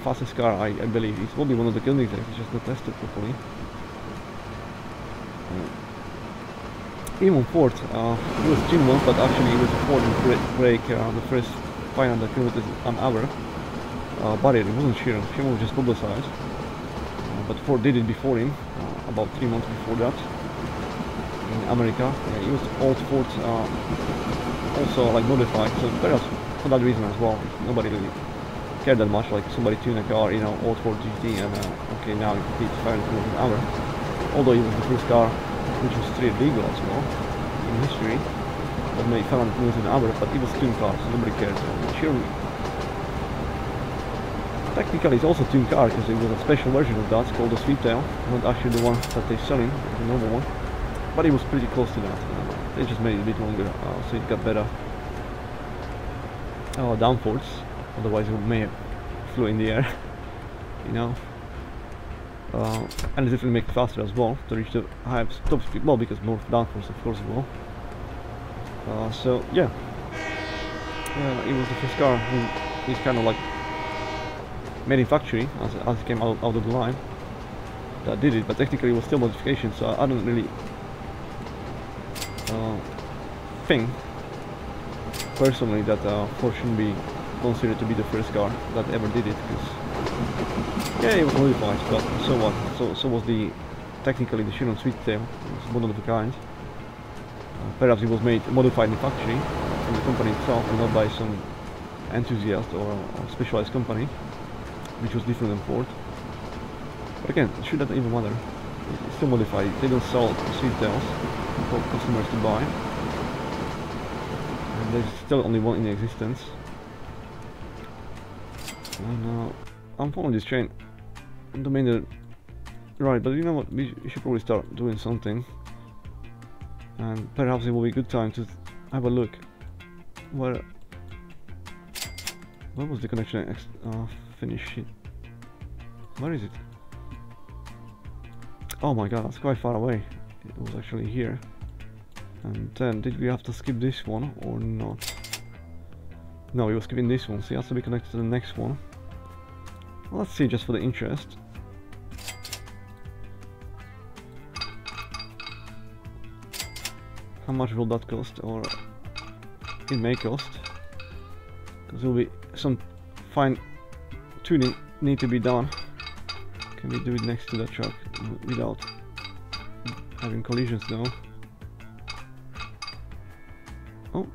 fastest car I, I believe will be one of the Koenigsegg it's just not tested properly uh, even Ford, uh, it was Jim one, but actually it was a Ford brake uh, the first 500 kilometers an hour uh. It wasn't Chiron. Chiron was just publicized, uh, but Ford did it before him, uh, about three months before that in America. Yeah, it was old Ford, uh, also like modified, so for that reason as well. Nobody really cared that much. Like somebody tuned a car, you know, old Ford GT, and uh, okay, now it competes 500 kilometers an hour. Although it was the first car which was still legal as well in history that made 500 kilometers an hour, but it was tuned car, so nobody cared. So sure, technically it's also tuned car because it was a special version of that called the Sweeptail, not actually the one that they're selling, the normal one, but it was pretty close to that. Uh, they just made it a bit longer, uh, so it got better uh, downforce. Otherwise, it may have flew in the air, [laughs] you know? Uh, and it definitely make it faster as well to reach the high top speed. Well because more downforce of course as well. Uh, so yeah. Uh, it was the first car is kind of like manufacturing as, as it came out, out of the line that did it. But technically it was still modification so I, I don't really uh, think personally that uh, Ford shouldn't be considered to be the first car that ever did it because yeah, it was modified, but so what? So, so was the technically the Chiron Sweeptail. It was one of a kind. Uh, perhaps it was made modified in the factory from the company itself, and not by some enthusiast or, or specialized company, which was different than Ford. But again, should that even matter? It's still modified. They don't sell Sweeptails for customers to buy. And there's still only one in existence. And uh, I'm following this train. The main right, but you know what? We should probably start doing something. And perhaps it will be a good time to have a look. Where? Where was the connection? Uh, finish it. Where is it? Oh my god, that's quite far away. It was actually here. And then, did we have to skip this one or not? No, we were skipping this one, so it has to be connected to the next one. Let's see, just for the interest. How much will that cost, or it may cost? Because there will be some fine tuning need to be done. Can we do it next to the truck without having collisions though? Oh,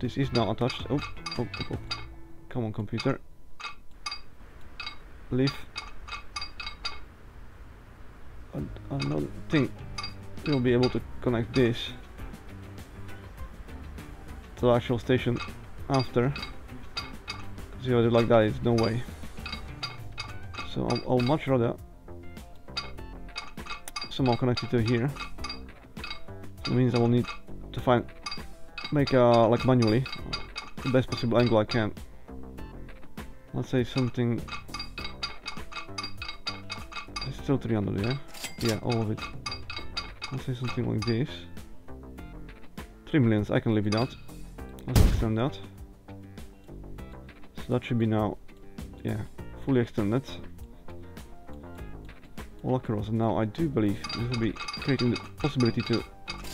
this is not attached. Oh, oh, oh, oh. come on computer. Leave. I, I don't think we'll be able to connect this to the actual station after. Because if I like that, it's no way. So I'll, I'll much rather somehow connect it to here. It means I will need to find, make uh, like manually the best possible angle I can. Let's say something. Still 300, yeah? Yeah, all of it. Let's say something like this. 3 millions, I can leave it out. Let's extend that. So that should be now, yeah, fully extended all across and now I do believe this will be creating the possibility to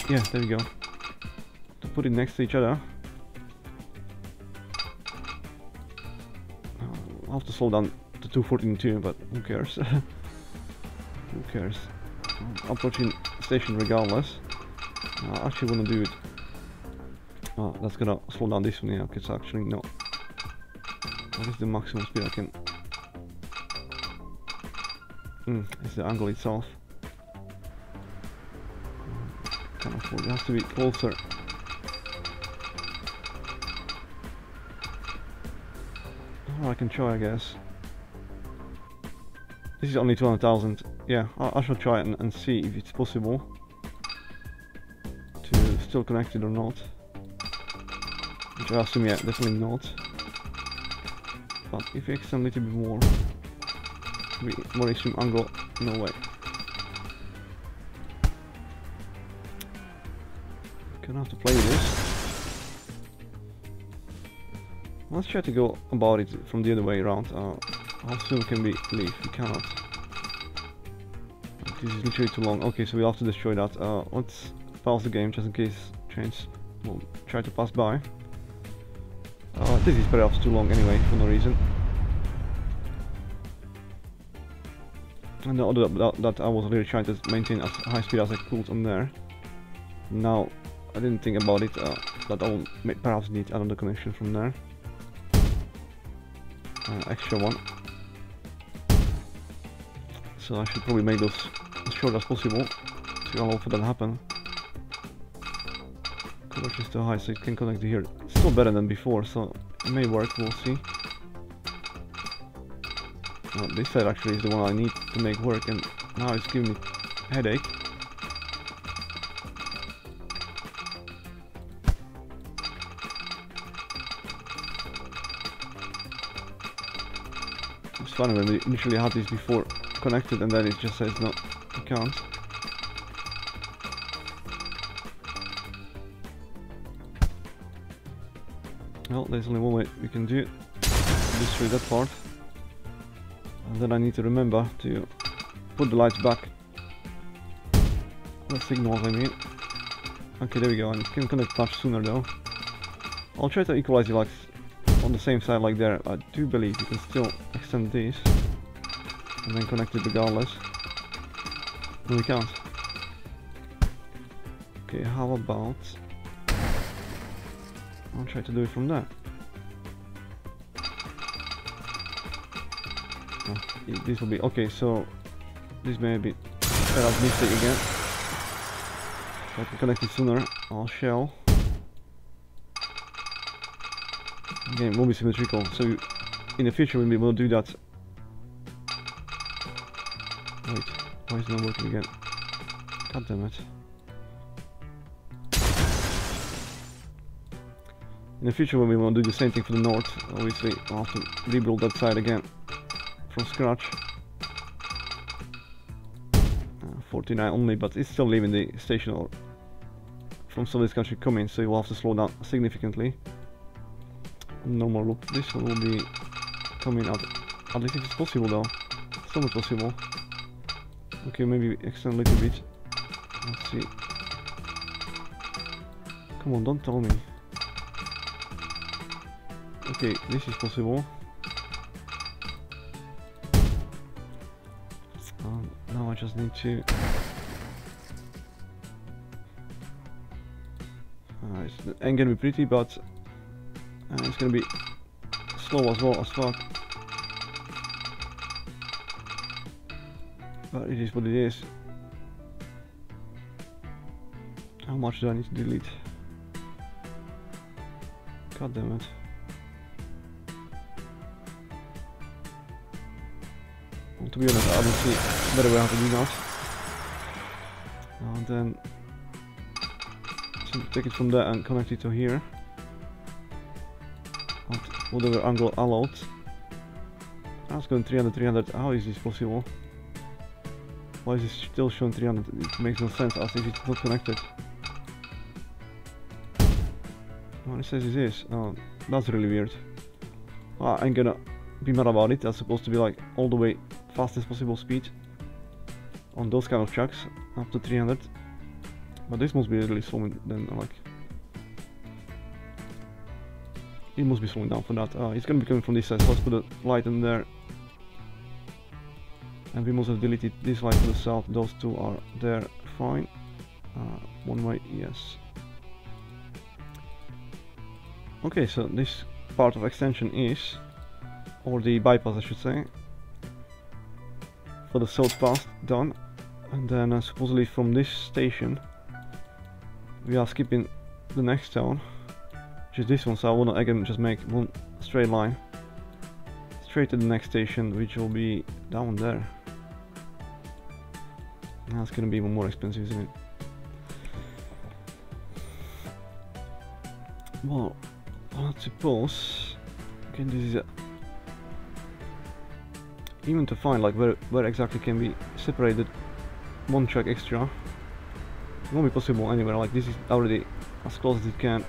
yeah there we go to put it next to each other I'll have to slow down to 214 but who cares [laughs] who cares I'm approaching station regardless I actually want to do it oh that's gonna slow down this one yeah because actually no what is the maximum speed I can Mm, it's the angle itself. Can't afford it. has to be closer. Oh, I can try, I guess. This is only 200,000. Yeah, I, I shall try and, and see if it's possible to still connect it or not. Which I assume, yeah, definitely not. But if we extend a little bit more, more extreme angle, no way. Gonna have to play this. Let's try to go about it from the other way around. Uh, how soon can we leave? We cannot. This is literally too long. Okay, so we have to destroy that. Uh, let's pause the game just in case trains will try to pass by. Uh, this is perhaps too long anyway, for no reason. And the other that, that I was really trying to maintain as high speed as I could on there. Now, I didn't think about it, uh, that I will perhaps need another connection from there. Uh, extra one. So I should probably make those as short as possible to allow for that to happen. Coverage is too high so it can connect to here. Still better than before, so it may work, we'll see. Well, this side actually is the one I need to make work and now it's giving me headache. It's funny when we initially had this before connected and then it just says no, you can't. Well, there's only one way we can do it. Destroy that part. And then I need to remember to put the lights back. The signals, I mean. Okay, there we go. and I can connect much sooner though. I'll try to equalize the lights on the same side like there. I do believe you can still extend these. And then connect it regardless. We can't. Okay, how about... I'll try to do it from there. Oh, this will be... Okay, so... This may be... Set up mistake again. If I can connect it sooner, I'll shell. Again, it won't be symmetrical, so in the future we will do that why is it not working again? God damn it. In the future when we want to do the same thing for the north, obviously I'll have to rebuild that side again from scratch. Uh, 49 only, but it's still leaving the station or from some of this country coming, so you'll have to slow down significantly. Normal loop, this one will be coming out, at least if it's possible though, somewhat possible. Okay, maybe extend a little bit. Let's see. Come on, don't tell me. Okay, this is possible. Um, now I just need to... Uh, it's ain't gonna be pretty, but uh, it's gonna be slow as well as fuck. But it is what it is. How much do I need to delete? God damn it. Well, to be honest, I don't see better way how to do that. And then simply take it from there and connect it to here. At whatever angle allowed. That's going 300, 300. How is this possible? Why is it still showing 300? It makes no sense as if it's not connected. Well, it says is. Oh, that's really weird. Well, I'm gonna be mad about it. That's supposed to be like all the way fastest possible speed on those kind of tracks, up to 300. But this must be really slowing then, like... It must be slowing down for that. Uh, it's gonna be coming from this side, so let's put a light in there. And we must have deleted this light to the south, those two are there, fine. Uh, one way, yes. Okay, so this part of extension is, or the bypass I should say, for the south pass done. And then uh, supposedly from this station, we are skipping the next town, which is this one, so I wanna again just make one straight line. Straight to the next station, which will be down there. That's gonna be even more expensive, isn't it? Well, I suppose okay this is a even to find like where where exactly can be separated one track extra. It won't be possible anywhere like this is already as close as it can.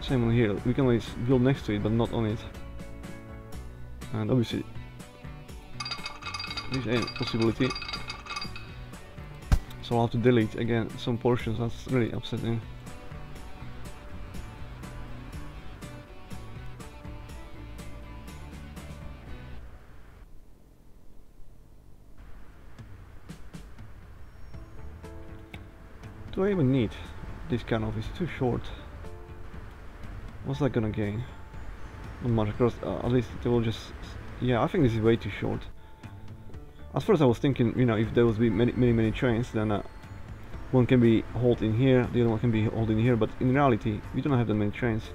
Same on here we can always build next to it but not on it. And obviously this ain't a possibility so I'll have to delete again some portions that's really upsetting do I even need this kind of, it's too short. What's that gonna gain? Not much, across, uh, at least it will just, yeah, I think this is way too short. At first I was thinking, you know, if there was be many, many, many trains, then uh, one can be hauled in here, the other one can be hauled in here, but in reality, we don't have that many trains.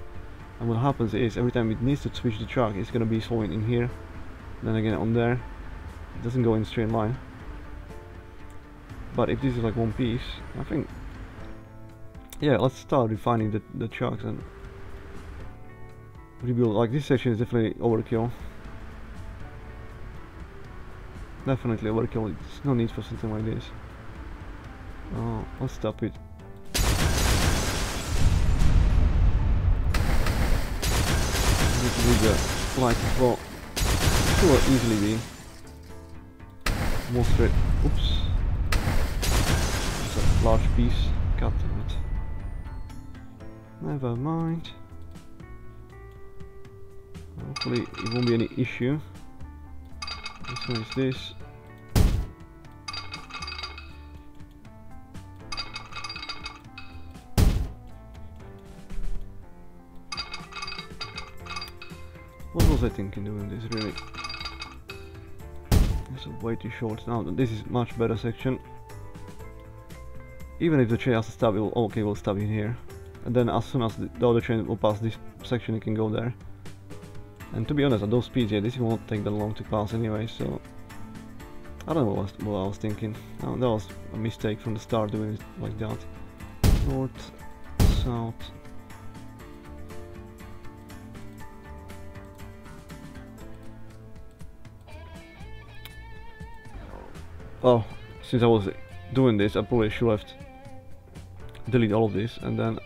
And what happens is, every time it needs to switch the track, it's gonna be slowing in here, then again on there. It doesn't go in straight line. But if this is like one piece, I think yeah, let's start refining the, the trucks and rebuild. Like this section is definitely overkill. Definitely overkill. There's no need for something like this. Oh, let's stop it. Need to do the light as well. Sure, easily be more straight. Oops. It's a large piece. God damn it. Never mind. Hopefully it won't be any issue. This one is this. What was I thinking doing this really? It's way too short. Now this is much better section. Even if the train has to stop, it will okay, will stop in here. And then as soon as the, the other train will pass this section, it can go there. And to be honest, at those speeds, yeah, this won't take that long to pass anyway, so... I don't know what I was, what I was thinking. No, that was a mistake from the start doing it like that. North, south... Oh, since I was doing this, I probably should have delete all of this and then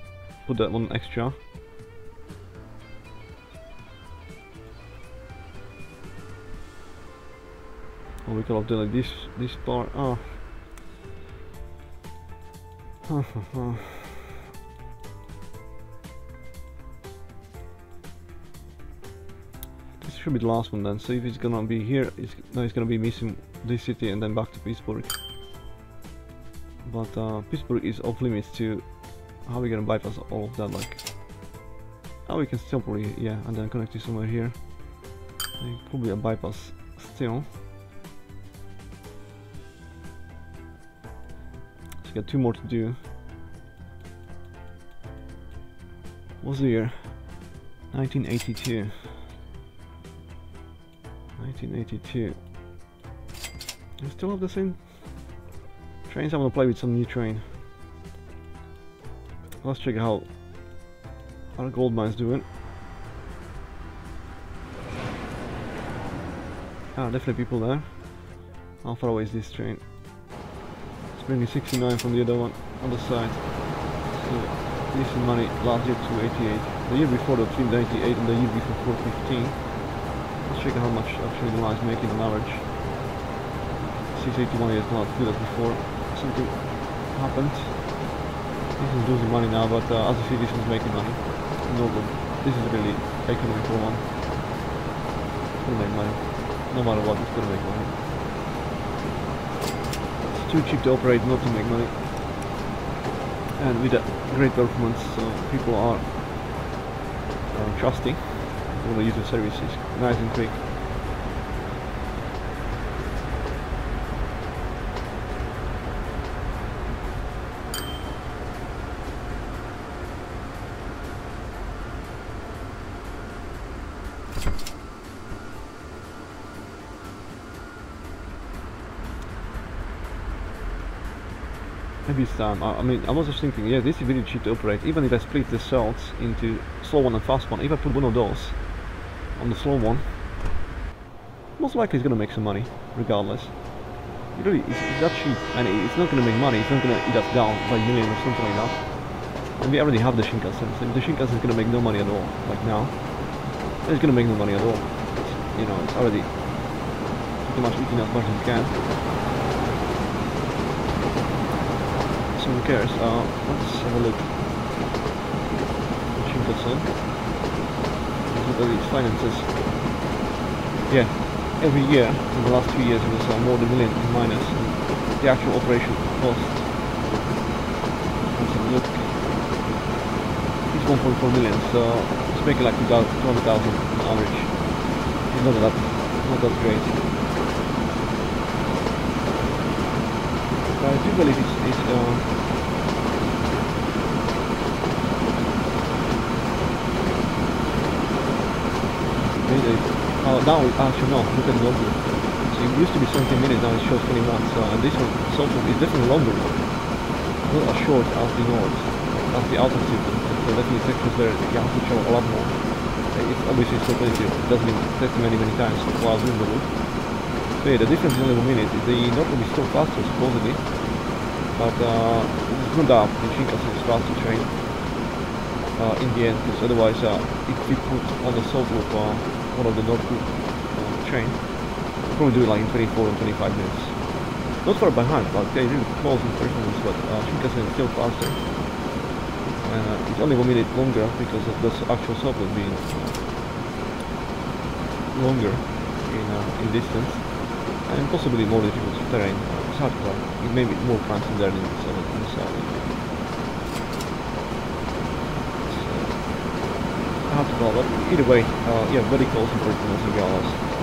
put that one extra. We could have done like this this part. Oh. [sighs] this should be the last one then. So if it's gonna be here, it's now it's gonna be missing this city and then back to Pittsburgh. But uh, Pittsburgh is off limits to how we gonna bypass all of that like Oh we can still probably yeah and then connect to somewhere here. probably a bypass still. Got two more to do. What's the year? 1982. 1982. We still have the same trains. I'm gonna play with some new train. Let's check how our gold mine's doing. Ah, definitely people there. How far away is this train? Bringing 69 from the other one on the side. So, decent money. Last year 288. The year before the 398 and the year before 415. Let's check how much actually the line's making on average. 681 is not good as before. Something happened. This is losing money now, but uh, as you see, this is making money. No good. This is really economical one. It's gonna make money. No matter what, it's gonna make money. Too cheap to operate, not to make money. And with a great performance, so people are uh, trusting. Want to use the services nice and quick. Maybe some. I, I, mean, I was just thinking, yeah, this is really cheap to operate. Even if I split the cells into slow one and fast one, if I put one of those on the slow one, most likely it's gonna make some money, regardless. It really, it's, it's that cheap, and it's not gonna make money. It's not gonna eat us down by a million or something like that. And we already have the Shinkansen. So the Shinkansen is gonna make no money at all, like now. It's gonna make no money at all. It's, you know, it's already pretty much eating as much as it can. so who cares? Uh, let's have a look. Shinkansen. Look at these finances. Yeah, every year, in the last two years, it was uh, more than a million in minus. The actual operation cost. Let's have a look. It's 1.4 million, so it's making like 200,000 on average. Not that, not that great. I do believe it's, it's uh, Oh, now actually no, look at logo. So it used to be 17 minutes, now it shows 21. So and this one, this is definitely longer. Not as short as the north, as the altitude. So definitely sections where you have to show a lot more. It's obviously so plenty. It doesn't been tested many many times while doing the loop. Yeah, the difference is only one minute. The north will be still faster supposedly, but uh, it's not that the Shinkansen is faster train. Uh, in the end, because otherwise, uh, if we put on the south loop, uh, one of the North Loop uh, train. Probably do it like in 24 and 25 minutes. Not far behind, but they really close in performance, but uh, Shinkansen is still faster. Uh, it's only one minute longer because of the actual circle being longer in, uh, in distance and possibly more difficult terrain. It's hard to It may be more cramped in there than in the south. hard to call, but either way, uh, yeah, very close performance to be honest.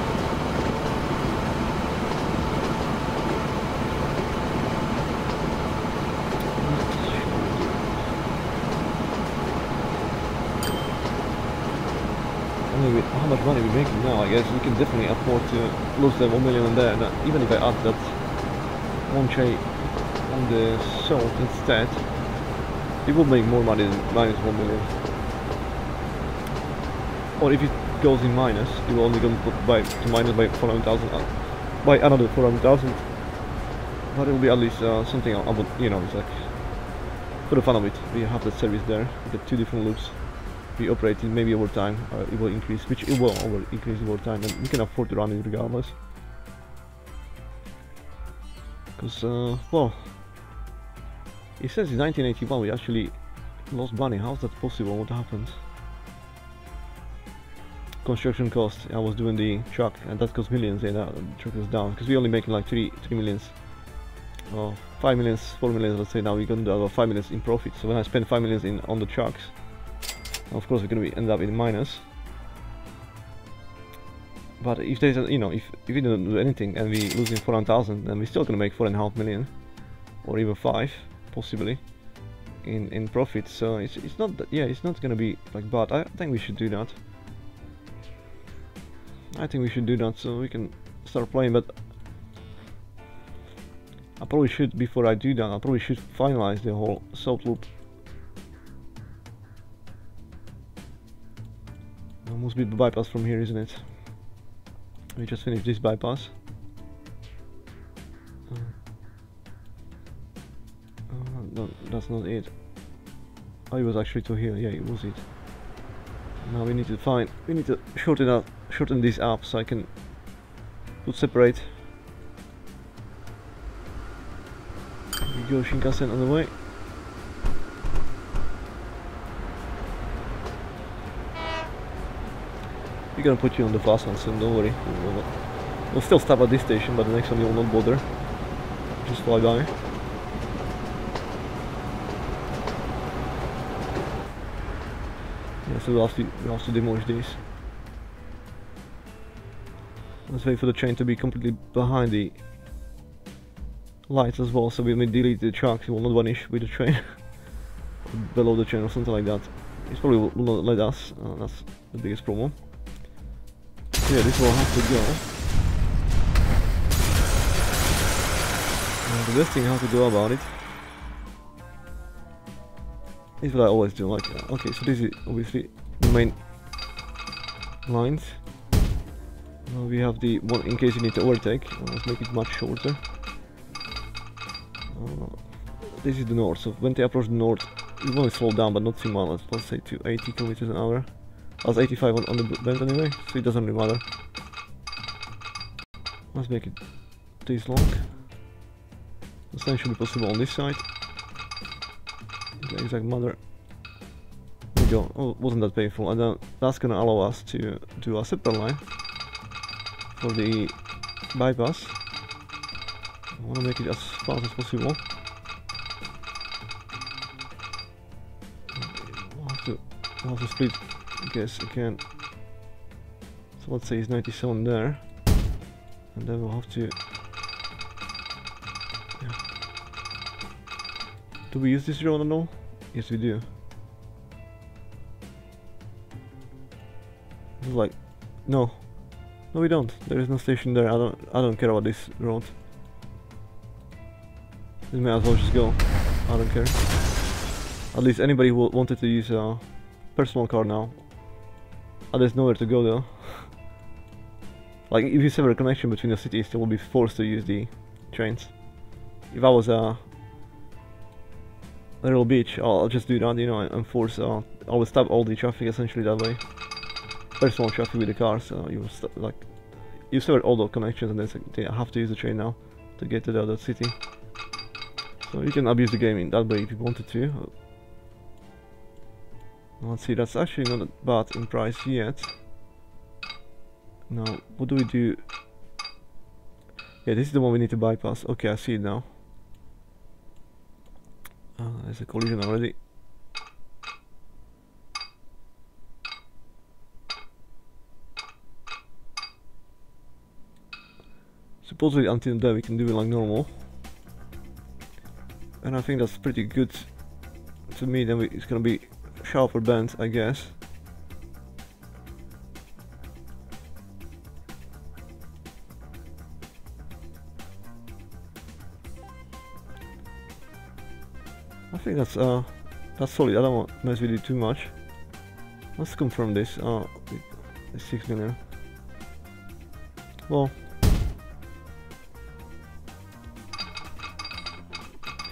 with how much money we're making now, I guess we can definitely afford to lose the 1 million in there. And uh, even if I add that one J on the salt instead, it will make more money than minus 1 million. Or if it goes in minus, it will only go by to minus by 400,000, uh, by another 400,000. But it will be at least uh, something you know, it's like for the fun of it. We have the service there. We get two different loops. We operate it maybe over time. Uh, it will increase, which it will over increase over time, and we can afford to run it regardless. Because, uh, well, it says in 1981 we actually lost money. How's that possible? What happened? Construction cost. I was doing the truck, and that cost millions. And uh, the truck is down because we only making like three three millions. Oh, 5 millions, 4 millions, let's say now we're gonna do about 5 millions in profit. So when I spend 5 millions in on the trucks, of course we're gonna be, end up in minus. But if there's a, you know, if, if we don't do anything and we losing 400,000, then we're still gonna make 4.5 million, or even 5, possibly, in, in profit. So it's, it's not, that, yeah, it's not gonna be like bad. I think we should do that. I think we should do that so we can start playing, but I probably should, before I do that, I probably should finalize the whole south loop. Must be the bypass from here, isn't it? We just finished this bypass. Uh, uh, no, that's not it. Oh, it was actually to here. Yeah, it was it. Now we need to find. We need to shorten up, shorten this up so I can put separate go Shinkansen on the way. We're gonna put you on the fast one soon, don't worry. We'll, we'll still stop at this station, but the next one you will not bother. Just fly by. Yeah, so we'll have to, we'll have to demolish these. Let's wait for the train to be completely behind the lights as well, so we delete the tracks, it will not vanish with the train [laughs] below the train or something like that. It probably will not let us, uh, that's the biggest problem. Yeah, this will have to go. Uh, the best thing how to do about it is what I always do, like, uh, okay, so this is obviously the main lines. Now we have the one in case you need to overtake, let's make it much shorter. Uh, this is the north, so when they approach the north, you want to slow down, but not too much. Let's say to 80 kilometers an hour. I was 85 on, on the bend anyway, so it doesn't really matter. Let's make it this long. The same should be possible on this side. The exact matter. There we go. Oh, wasn't that painful. And then that's gonna allow us to do a separate line for the bypass. I want to make it as fast as possible. I'll have to, I'll have to split, I guess, again. So let's say it's 97 there. And then we'll have to... Yeah. Do we use this road at all? Yes, we do. It's like, no, no, we don't. There is no station there. I don't. I don't care about this road. We may as well just go. I don't care. At least anybody who wanted to use a personal car now. Oh, there's nowhere to go though. like if you sever a connection between the cities, they will be forced to use the trains. If I was a little beach, I'll, just do that, you know, and force, uh, I will stop all the traffic essentially that way. Personal traffic with the cars, so you like, you sever all the connections and then they have to use the train now to get to the other city. So you can abuse the game in that way if you wanted to. Let's see, that's actually not bad in price yet. Now, what do we do? Yeah, this is the one we need to bypass. Okay, I see it now. Uh, there's a collision already. Supposedly until then we can do it like normal and I think that's pretty good to me then we, it's gonna be sharper bend, I guess. I think that's uh that's solid. I don't want to mess with it too much. Let's confirm this. Uh, it's six million. Well.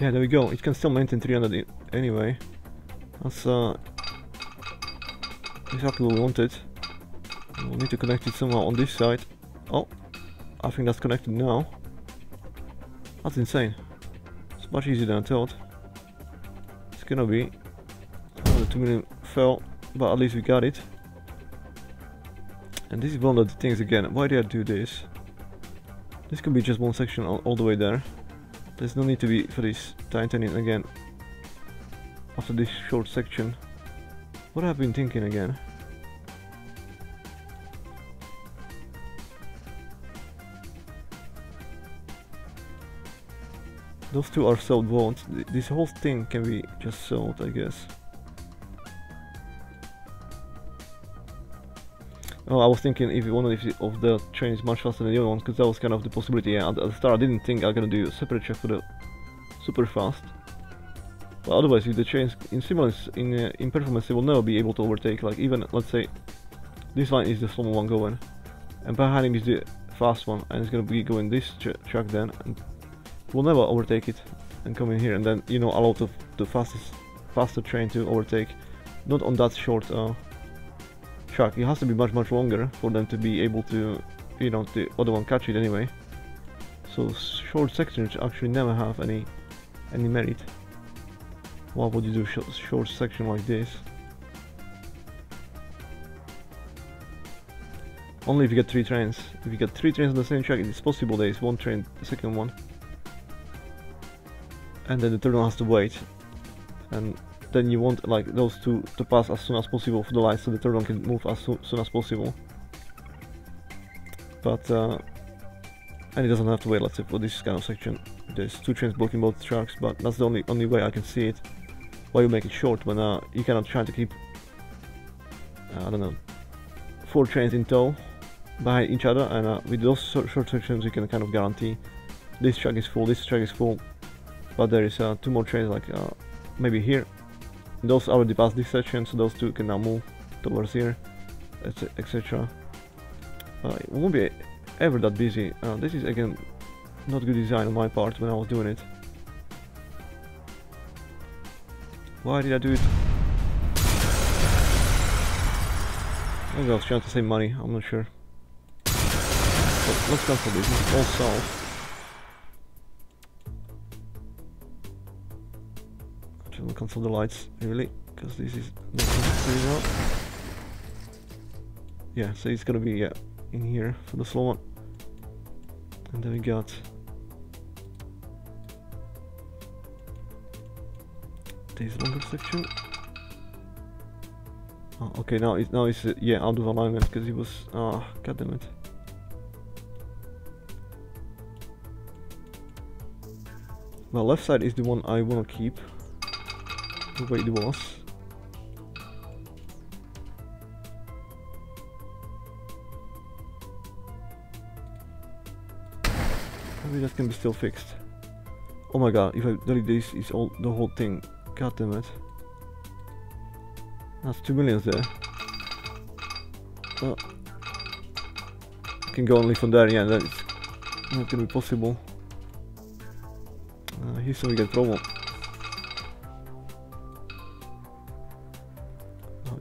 Yeah, there we go. It can still maintain 300 anyway. That's uh, exactly what we wanted. We'll need to connect it somehow on this side. Oh, I think that's connected now. That's insane. It's much easier than I thought. It's gonna be. Oh, the 2 million fell, but at least we got it. And this is one of the things again. Why did I do this? This could be just one section all, all the way there. There's no need to be for this titanium again. After this short section. What have I been thinking again? Those two are sold votes. This whole thing can be just sold, I guess. Oh, I was thinking if one of the train is much faster than the other ones, because that was kind of the possibility. Yeah, at the start, I didn't think I was gonna do a separate check for the super fast. But otherwise, if the trains in in uh, in performance, they will never be able to overtake. Like even let's say this line is the slow one going, and behind him is the fast one, and it's gonna be going this track then, and will never overtake it and come in here and then you know allow the, the fastest faster train to overtake. Not on that short uh, track. It has to be much much longer for them to be able to you know the other one catch it anyway. So short sections actually never have any any merit why would you do sh short section like this? Only if you get three trains. If you get three trains on the same track it's possible there is one train the second one. And then the third one has to wait. And then you want like those two to pass as soon as possible for the light so the third one can move as so soon as possible. But uh, and it doesn't have to wait let's say for this kind of section. There's two trains blocking both tracks but that's the only only way I can see it why you make it short when uh, you cannot try to keep uh, I don't know four trains in tow behind each other and uh, with those short sections you can kind of guarantee this track is full this track is full but there is uh, two more trains like uh, maybe here. Those already passed this section so those two can now move towards here etc uh, it won't be ever that busy. This is again not good design on my part when I was doing it why did I do it I was trying to save money, I'm not sure. But let's go for this, it's all solved. We'll cancel the lights, really, because this is not necessary now. Yeah, so it's gonna be yeah, in here for the slow one. And then we got this longer section. Oh, okay, now it's now it's uh, yeah out of alignment because he was ah oh, god damn it. Well, left side is the one I want to keep the way it was. Maybe that can be still fixed. Oh my god, if I delete this, it's all the whole thing. God damn it. That's two millions there. Oh. I can go only from there, yeah, that's not gonna be possible. Uh, here's we get problem.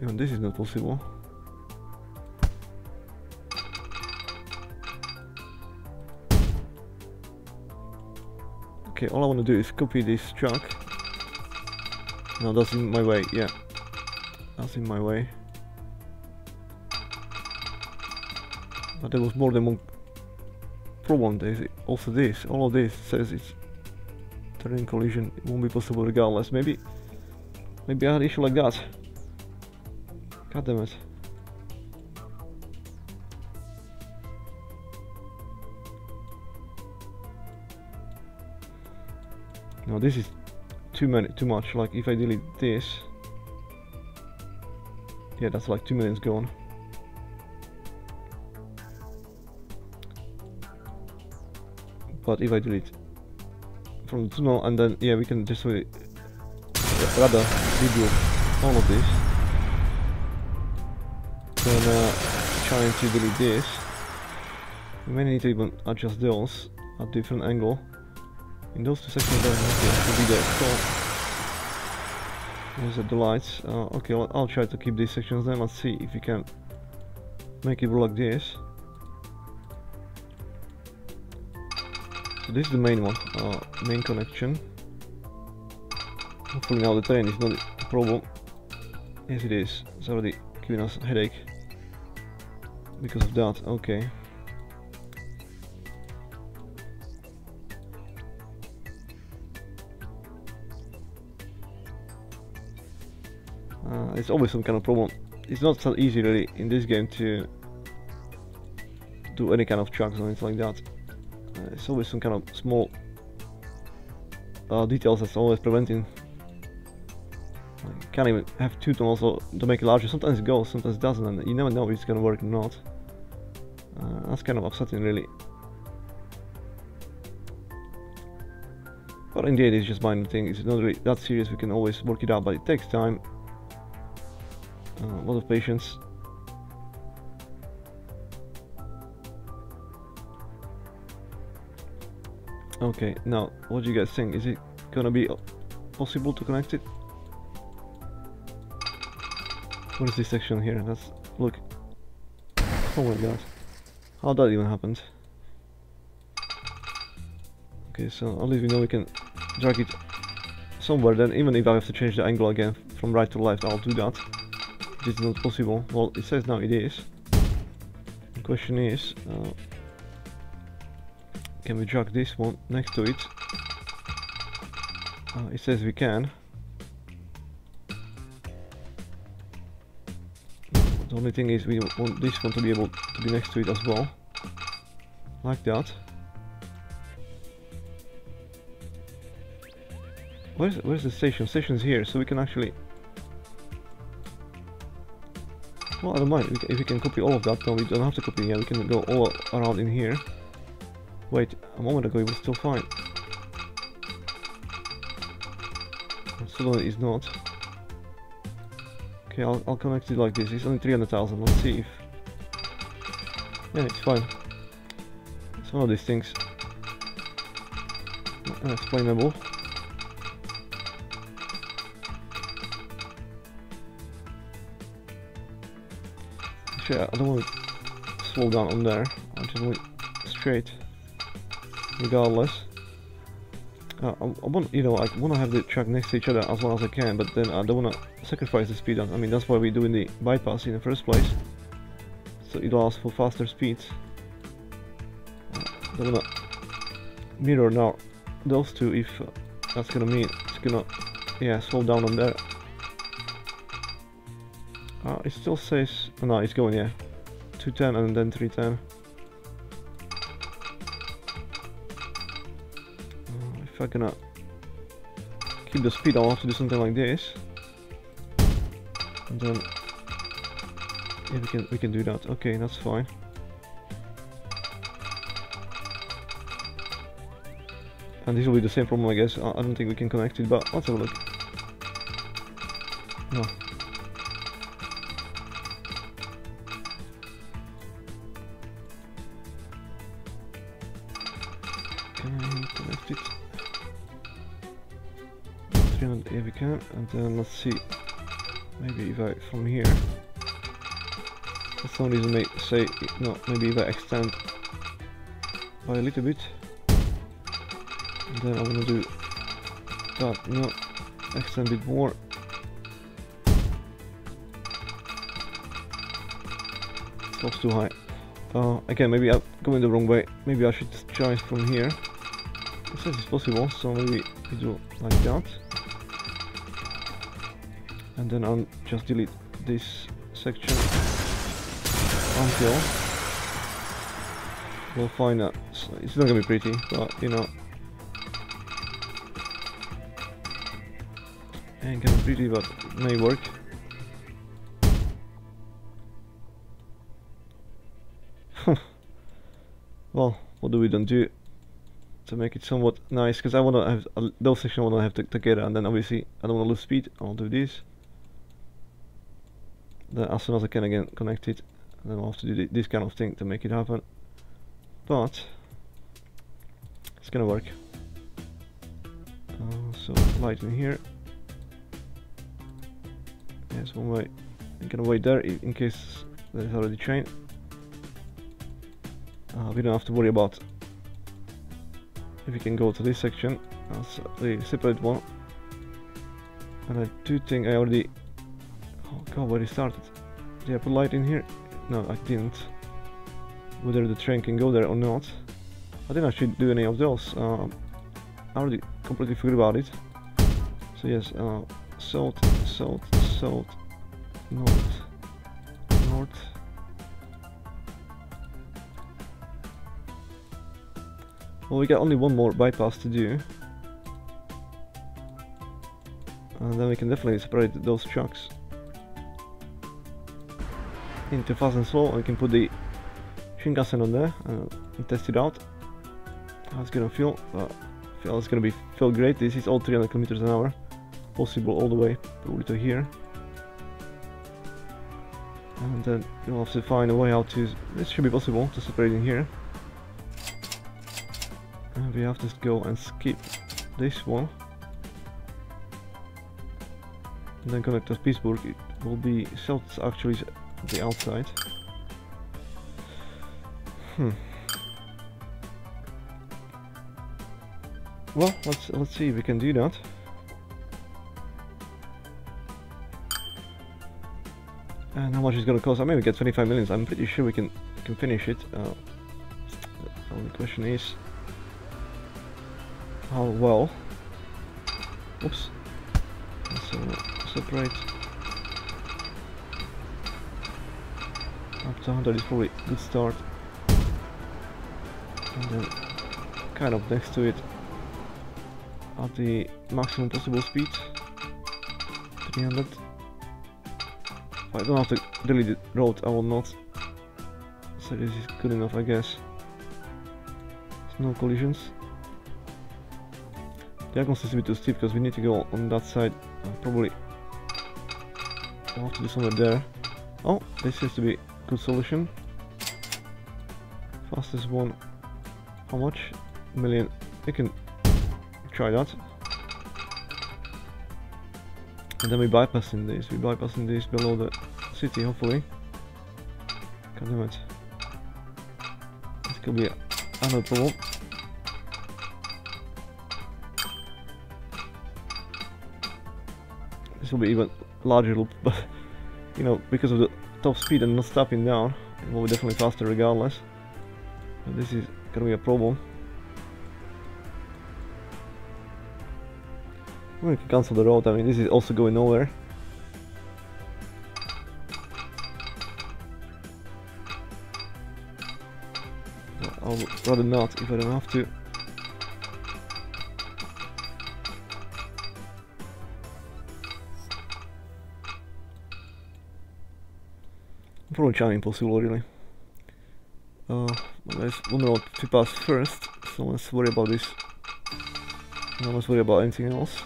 Even this is not possible. Okay, all I want to do is copy this truck. No, that's in my way, yeah. That's in my way. But there was more than one problem. There's also this. All of this says it's terrain collision. It won't be possible regardless. Maybe, maybe I had issue like that. God damn it. No, this is too many, too much. Like if I delete this, yeah, that's like two minutes gone. But if I delete from the tunnel and then yeah, we can just really rather redo all of this than uh, trying to delete this. We may need to even adjust those at different angle. In those two sections have to be there. So there's the lights. Uh, okay, I'll, try to keep these sections then. Let's see if we can make it work like this. So this is the main one, uh, main connection. Hopefully now the train is not a problem. Yes it is, it's already giving us a headache. Because of that, okay. It's always some kind of problem. It's not so easy really in this game to do any kind of tracks or anything like that. Uh, it's always some kind of small uh, details that's always preventing. You can't even have two tunnels to make it larger. Sometimes it goes, sometimes it doesn't, and you never know if it's gonna work or not. Uh, that's kind of upsetting, really. But indeed, it's just minor thing. It's not really that serious. We can always work it out, but it takes time, Uh, a lot of patience. Okay, now what do you guys think? Is it gonna be possible to connect it? What is this section here? Let's look. Oh my god. How that even happened? Okay, so at least we know we can drag it somewhere then, even if I have to change the angle again from right to left, I'll do that. This is not possible. Well, it says now it is. The question is, uh, can we drag this one next to it? Uh, it says we can. The only thing is we want this one to be able to be next to it as well. Like that. Where's, where's the station? Station's here, so we can actually... Well, I don't mind. If we can copy all of that, then we don't have to copy. Yeah, we can go all around in here. Wait, a moment ago it was still fine. Suddenly it's not. Okay, I'll, I'll connect it like this. It's only 300,000. Let's see if... Yeah, it's fine. It's one of these things. Unexplainable. Actually, I don't want to slow down on there. I just want straight regardless. Uh, I, I, want, you know, I want to have the track next to each other as long as I can, but then I don't want to sacrifice the speed. On. I mean, that's why we're doing the bypass in the first place. So it allows for faster speeds. I don't want to mirror now those two if uh, that's gonna mean it's gonna, yeah, slow down on there. Uh, it still says, oh, no, it's going, yeah, 210 and then 310. if I'm gonna keep the speed, I'll have to do something like this. And then yeah, we can we can do that. Okay, that's fine. And this will be the same problem, I guess. I, I don't think we can connect it, but let's have a look. And then let's see. Maybe if I from here. For some reason may say no maybe if extend by a little bit. Then I'm gonna do that. No extend a bit more. It's too high. Uh, again maybe I'm going the wrong way. Maybe I should try from here. It says it's possible so maybe we do like that and then I'll just delete this section until we'll find that it's not gonna be pretty but you know. Ain't gonna be pretty but may work. [laughs] Well what do we then do to make it somewhat nice because I want to have uh, those sections I want to have to, together and then obviously I don't want to lose speed. I'll do this then as soon as I can again connect it then I'll have to do this kind of thing to make it happen. But it's gonna work. Uh, so light in here. Yes one way I'm gonna wait there in case there's already train uh, we don't have to worry about if we can go to this section. As the separate one. And I do think I already oh god where it started did I put light in here. No I didn't. Whether the train can go there or not. I didn't actually do any of those. Um, I already completely forgot about it. So yes uh, south south south north north. Well, we got only one more bypass to do. And then we can definitely separate those trucks into fast and slow. I can put the Shinkansen on there and test it out. How it's gonna feel. Uh, feel it's gonna be feel great. This is all 300 kilometers an hour, possible all the way probably to here. And then you'll have to find a way out to. This should be possible to separate in here And we have to go and skip this one and then connect to Pittsburgh it will be south actually the outside hmm well let's let's see if we can do that and how much is gonna cost I maybe get 25 millions I'm pretty sure we can can finish it uh, the only question is how well. Oops. So separate. To 100 is probably a good start. And then kind of next to it at the maximum possible speed. 300. If I don't have to delete the road, I will not. So this is good enough, I guess. There's no collisions. The Diagonal seems to be too steep because we need to go on that side. Uh, probably I'll have to do somewhere there. Oh, this seems to be good solution. Fastest one. How much? A million. We can try that. And then we bypassing this. We bypassing this below the city, hopefully. God damn it. This could be another problem. this will be even larger [laughs] but you know, because of the top speed and not stopping down, will be definitely faster regardless. But this is gonna be a problem. We can cancel the road, I mean this is also going nowhere. I'll rather not if I don't have to. Probably impossible really. Uh, there's one road to pass first, so let's worry about this. Now let's worry about anything else.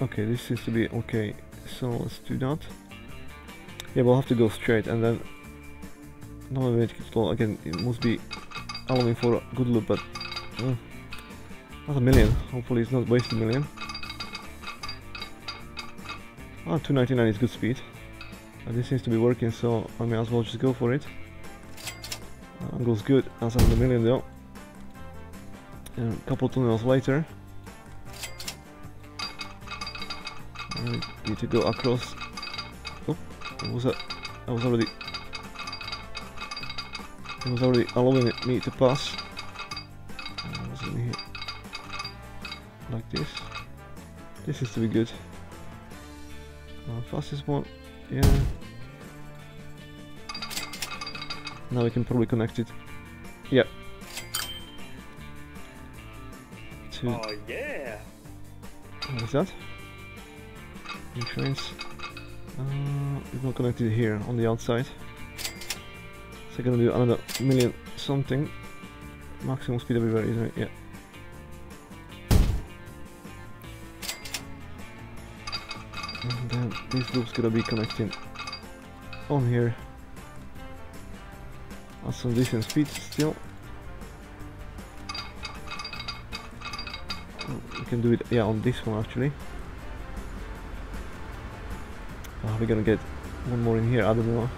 Okay, this seems to be okay, so let's do that. Yeah, we'll have to go straight and then... No, wait, again, it must be allowing for a good loop, but... Uh, not a million. Hopefully it's not wasting a million. Oh, 299 is good speed. Uh, this seems to be working, so I may as well just go for it. Uh, goes good. That's a million though. And a couple tunnels later. I need to go across. Oh, it was I was already. It was already allowing me to pass. Like this. This is to be good. Uh, fastest one, yeah. Now we can probably connect it. Yep. To oh yeah. What is that? Trains. Uh, it will connect it here on the outside. So I'm gonna do another million something. Maximum speed everywhere, isn't it? Yeah. And this loop's gonna be connecting on here. At some decent speed still. Oh, we can do it, yeah, on this one actually. Ah, Are we gonna get one more in here? I don't know.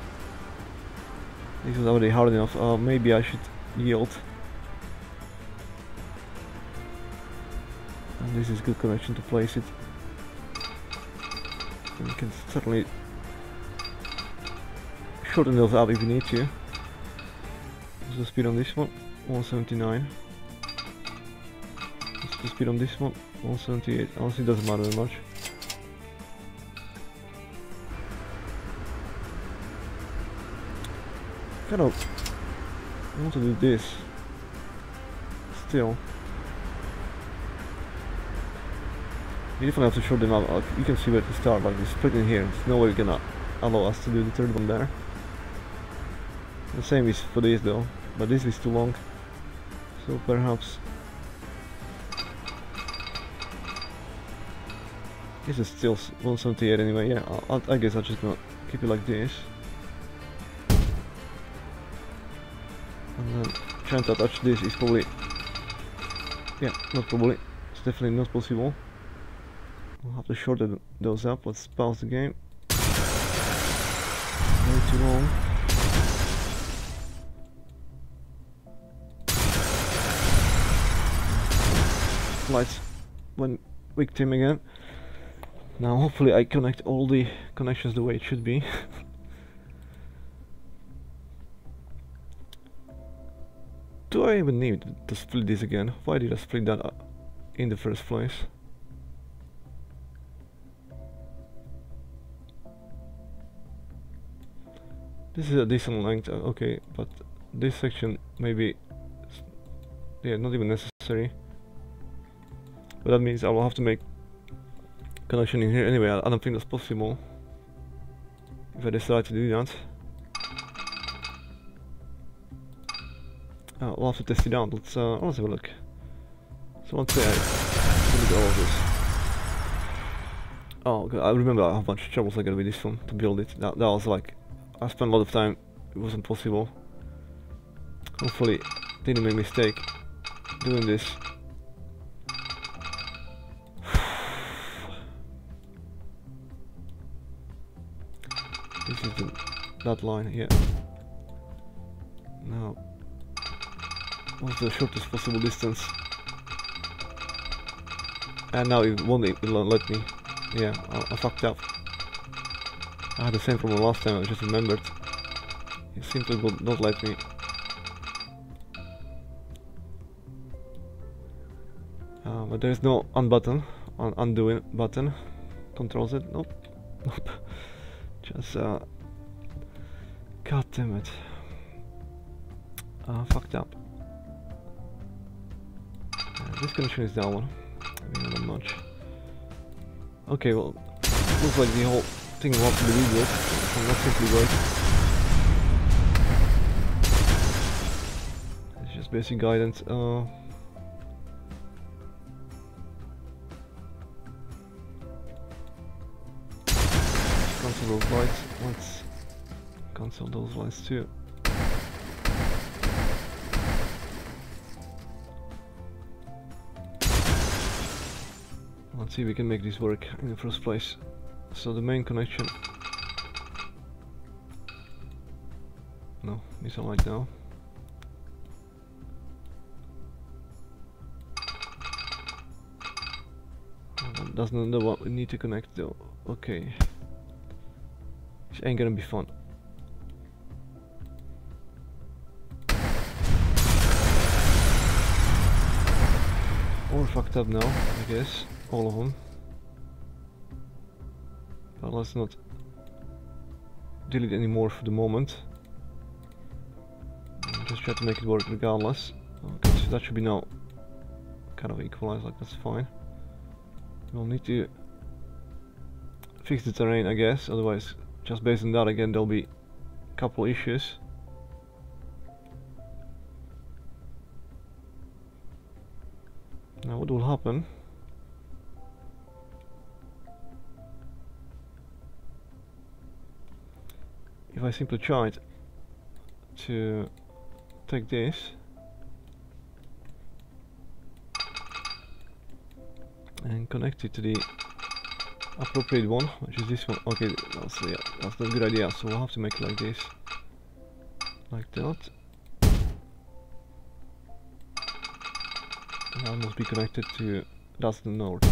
This is already hard enough. Uh, maybe I should yield. And this is good connection to place it. And you can certainly shorten those up if you need to. What's the speed on this one? 179. What's the speed on this one? 178. Honestly, doesn't matter that much. kind of I want to do this still you definitely have to show them out like, you can see where to start like it's split in here. There's no way we can allow us to do the third one there. The same is for this though but this is too long. So perhaps this is still 178 anyway. Yeah I'll, I guess I'll just keep it like this. And then trying to attach this. Is probably yeah not probably. It's definitely not possible have to shorten those up. Let's pause the game. Way too long. Lights. Went victim again. Now hopefully I connect all the connections the way it should be. [laughs] Do I even need to split this again? Why did I split that uh, in the first place? This is a decent length, uh, okay, but this section maybe, yeah, not even necessary. But that means I will have to make connection in here anyway, I, don't think that's possible. If I decide to do that. Oh, we'll have to test it out. Let's uh, let's have a look. So let's say I at all of this. Oh, God, I remember how much troubles I got with this one to build it. That that was like I spent a lot of time. It wasn't possible. Hopefully, didn't make a mistake doing this. [sighs] this is the that line here. Now What's the shortest possible distance? And now it won't, let me. Yeah, I, I, fucked up. Had the same problem last time, I just remembered. It simply would not let me. Uh, but there's no unbutton, un undoing button. Control Z, nope, [laughs] nope. Just, uh, god damn it. Uh, fucked up. This connection is that one. I mean, not much. Okay, well, looks like the whole to be rebuilt. So not simply work. It's just basic guidance. Uh, cancel those lights. Let's cancel those lights too. Let's see if we can make this work in the first place. So the main connection... No, not like now. That doesn't know what we need to connect though. Okay. This ain't gonna be fun. All fucked up now, I guess all of them. But let's not delete any more for the moment. Just try to make it work regardless. Okay, so that should be now kind of equalized, like that's fine. We'll need to fix the terrain, I guess. Otherwise, just based on that, again, there'll be a couple issues. Now, what will happen? If I simply tried to take this and connect it to the appropriate one, which is this one. Okay, that's yeah, that's not a good idea. So we'll have to make it like this, like that. And that must be connected to that's the north.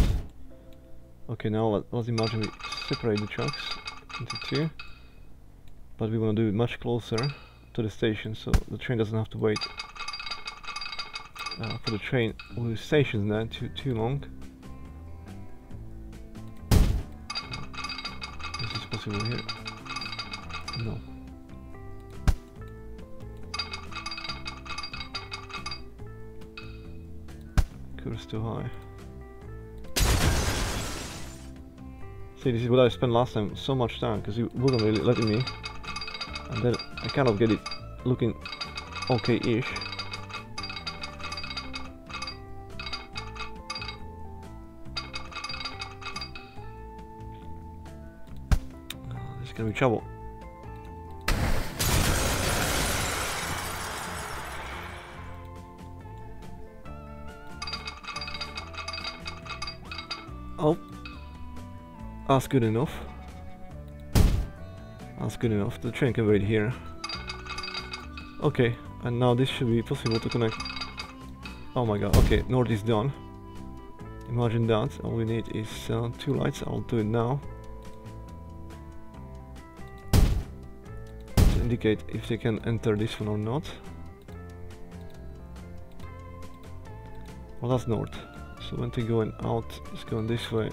Okay, now let, let's imagine we separate the tracks into two, but we want to do it much closer to the station, so the train doesn't have to wait uh, for the train. Well, the station's now too too long. Is this possible here? No. Cool's too high. See, this is what I spent last time, so much time, because you wasn't really letting me. And then I kind of get it looking okay-ish. Oh, this is gonna be trouble. Oh, that's good enough. Good enough. The train can wait here. Okay, and now this should be possible to connect. Oh my god, okay, north is done. Imagine that, all we need is uh, two lights, I'll do it now. To indicate if they can enter this one or not. Well, that's north. So when they're going out, it's going this way,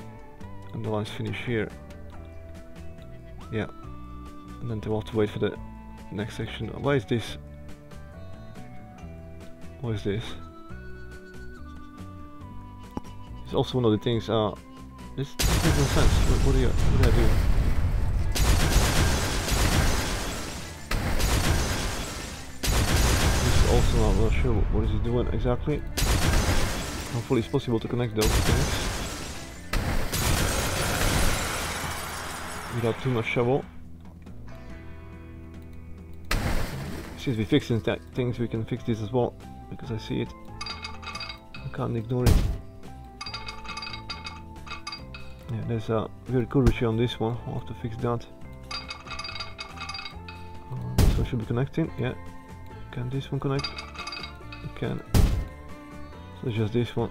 and the lines finish here. Yeah, and then they'll have to wait for the next section. Why is this? What is this? It's also one of the things. Uh, this, this makes no sense. What, what, are you, what are you doing? also not really sure what is he doing exactly. Hopefully it's possible to connect those things. Without too much trouble. Since we fixing that things we can fix this as well. Because I see it. I can't ignore it. Yeah, there's a weird curvature on this one. I'll have to fix that. Uh, this one should be connecting, yeah. Can this one connect? It can. So just this one.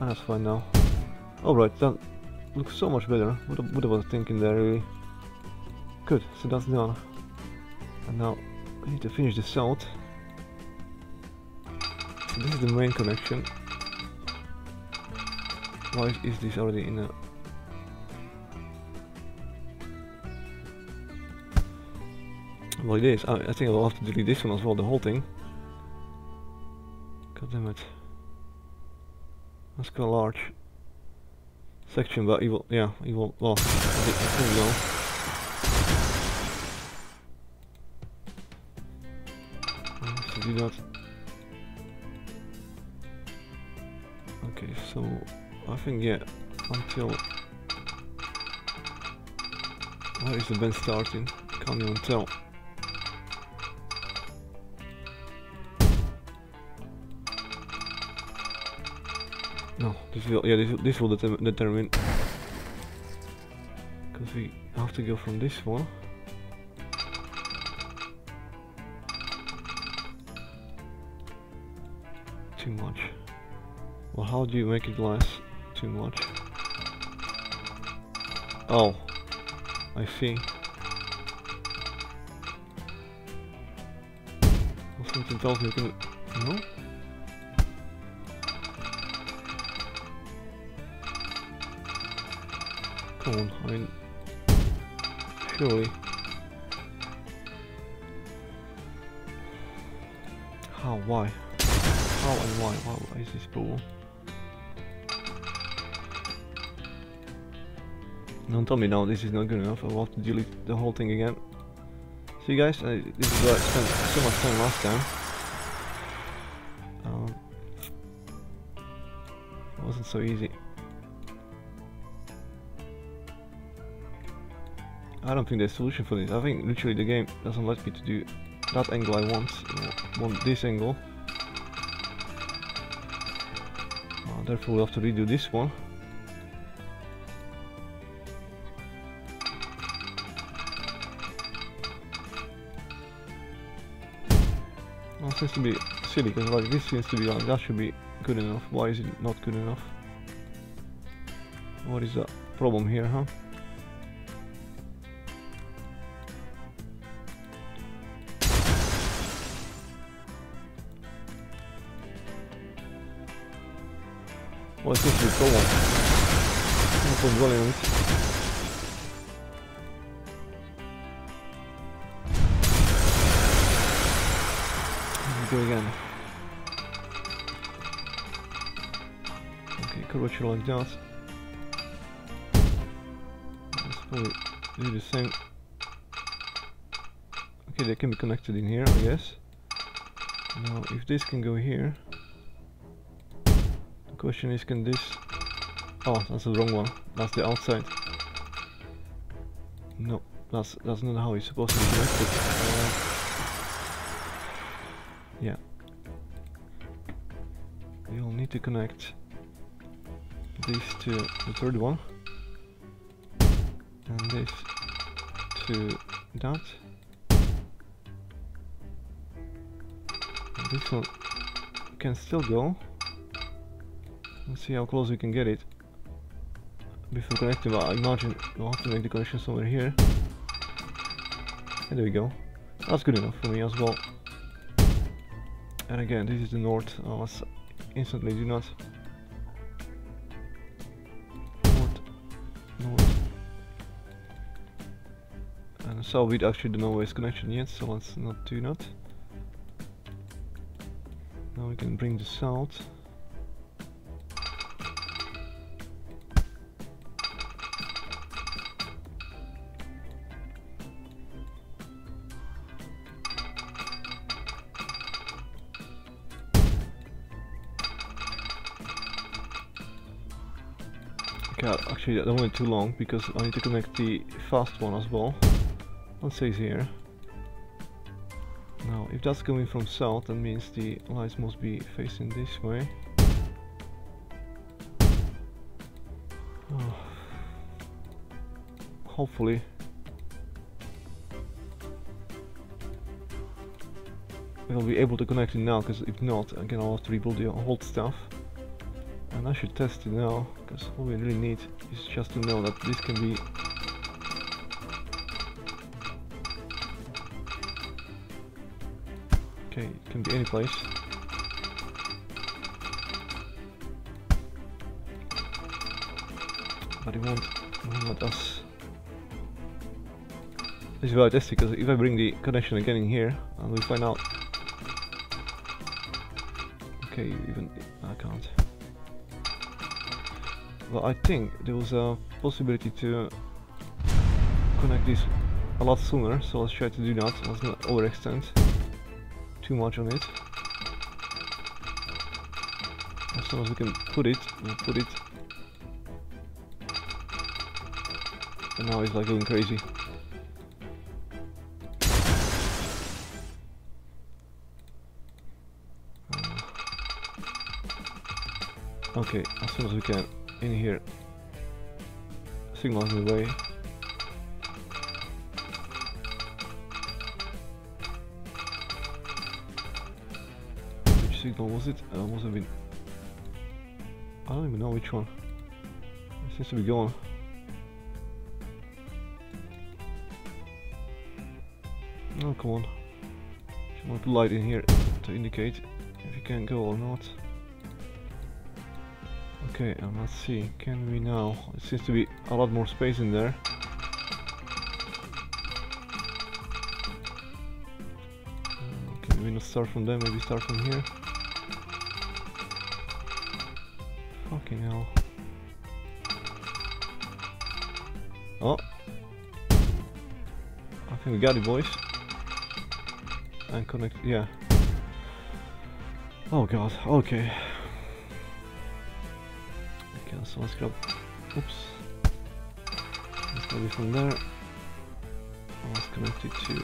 And that's fine now. Alright, that looks so much better. What, what I was thinking there really. Good, so that's done. And now we need to finish this out. So this is the main connection. Why is this already in a like this. I, I think I'll have to delete this one as well, the whole thing. God damn it. That's quite large section, but he will, yeah, he will, well, think to do that. Okay, so I think yeah, until where is the bend starting? Can't even tell. No, this will yeah this this will determine determine because we have to go from this one. Too much. Well, how do you make it less too much? Oh, I see. Something tells we can. No. On, I mean, surely. How? Why? How and why? Why is this problem? Don't tell me now this is not good enough. I will have to delete the whole thing again. See guys, uh, this is where I spent so much time last time. Um, it wasn't so easy. I don't think there's a solution for this. I think literally the game doesn't let me to do that angle I want. I want this angle. Uh, therefore we'll have to redo this one. Well, seems to be silly because like this seems to be like that should be good enough. Why is it not good enough? What is the problem here, huh? On it. Go again. Okay, could curvature like that. Let's probably do the same. Okay, they can be connected in here, I guess. Now, if this can go here, the question is, can this? Oh, that's the wrong one. That's the outside. No, that's that's not how it's supposed to be connected. Uh, yeah. We'll need to connect this to the third one and this to that. And this one can still go. Let's see how close we can get it before connecting. I imagine we'll have to make the connection somewhere here. And there we go. That's good enough for me as well. And again, this is the north. Oh, I was instantly do not north, north. And south we actually where it's connection yet, so let's not do that. Now we can bring the south. Okay, actually that went too long because I need to connect the fast one as well. Let's say here. Now, if that's coming from south, that means the lights must be facing this way. Oh. Hopefully. We'll be able to connect it now, because if not, again I'll have to rebuild the whole stuff. And I should test it now, because all we really need is just to know that this can be Okay, it can be any place. But it won't, it won't let us. This is why I test because if I bring the connection again in here, and we find out. Okay, even I can't. Well, I think there was a possibility to connect this a lot sooner, so let's try to do that. Let's not overextend too much on it. As soon as we can put it, we'll put it. And now it's like going crazy. Uh, okay, as soon as we can, in here, signals the way. Which signal was it? Uh, must have been. I don't even know which one. It seems to be gone. Oh, come on. Should want the light in here to indicate if you can go or not. Okay, and let's see, can we now? It seems to be a lot more space in there. Uh, Can we not start from there, maybe start from here? Fucking hell. Oh. I think we got it, boys. And connect, yeah. Oh god, okay. So let's grab, oops. Let's grab it from there. Let's connect it to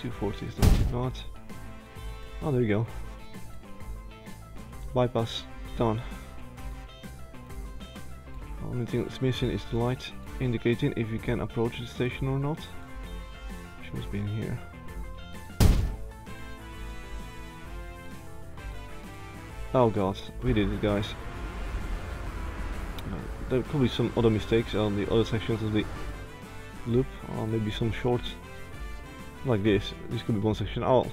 240 is not bad. Oh, there you go. Bypass done. Only thing that's missing is the light indicating if you can approach the station or not. She must be in here. Oh god, we did it guys. Uh, there could be some other mistakes on the other sections of the loop, or maybe some shorts like this. This could be one section. Oh,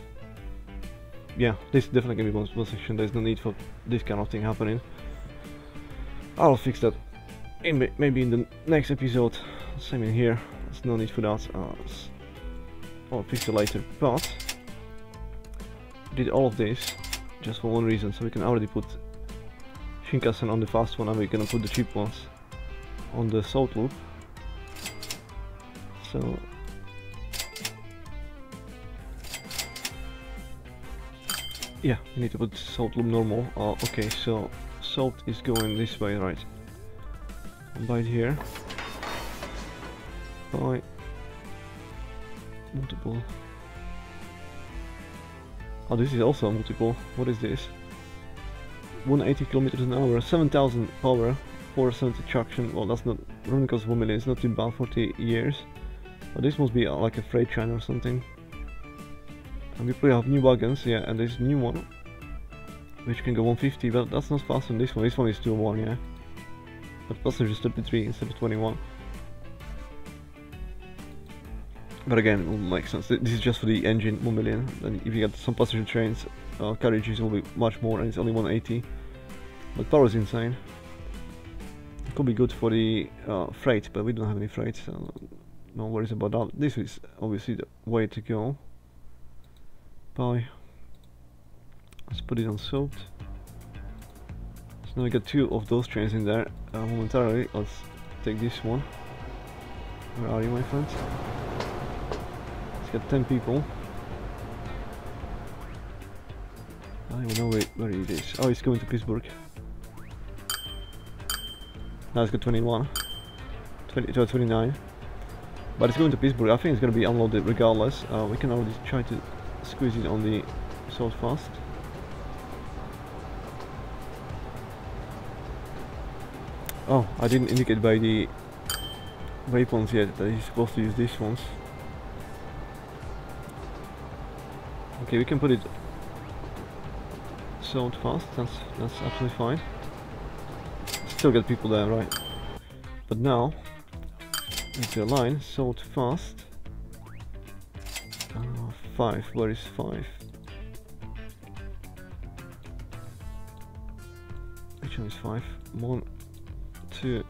yeah, this definitely can be one, one section. There's no need for this kind of thing happening. I'll fix that in maybe in the next episode. Same in here. There's no need for that. Uh, I'll fix it later. But did all of this just for one reason, so we can already put Shinkansen on the fast one, and we're gonna put the cheap ones on the south loop. So yeah, we need to put south loop normal. Uh, okay, so south is going this way, right? By here. By multiple. Oh, this is also multiple. What is this? 180 kilometers an hour, 7000 power, 470 traction. Well, that's not running cost 1 million. It's not too bad 40 years. But this must be uh, like a freight train or something. And we probably have new wagons, yeah, and this new one which can go 150, but that's not faster than this one. This one is 201, yeah. But passengers 33 instead of 21. But again, it will make sense. This is just for the engine, 1 million. Then if you get some passenger trains, uh, carriages will be much more, and it's only 180. But power is insane. It could be good for the uh, freight, but we don't have any freight, so no worries about that. This is obviously the way to go. Bye. Let's put it on south. So now we got two of those trains in there. Uh, momentarily, let's take this one. Where are you, my friend? Got 10 people. I don't even know where, where it is. Oh, it's going to Pittsburgh. Now it's got 21. 20 to 29. But it's going to Pittsburgh. I think it's going to be unloaded regardless. Uh, we can already try to squeeze it on the south fast. Oh, I didn't indicate by the waypoints yet that he's supposed to use these ones. Okay, we can put it south fast, that's, that's absolutely fine. Still get people there, right. But now, into a line, south fast. Uh, 5, where is 5? Which one is 5? 1, two.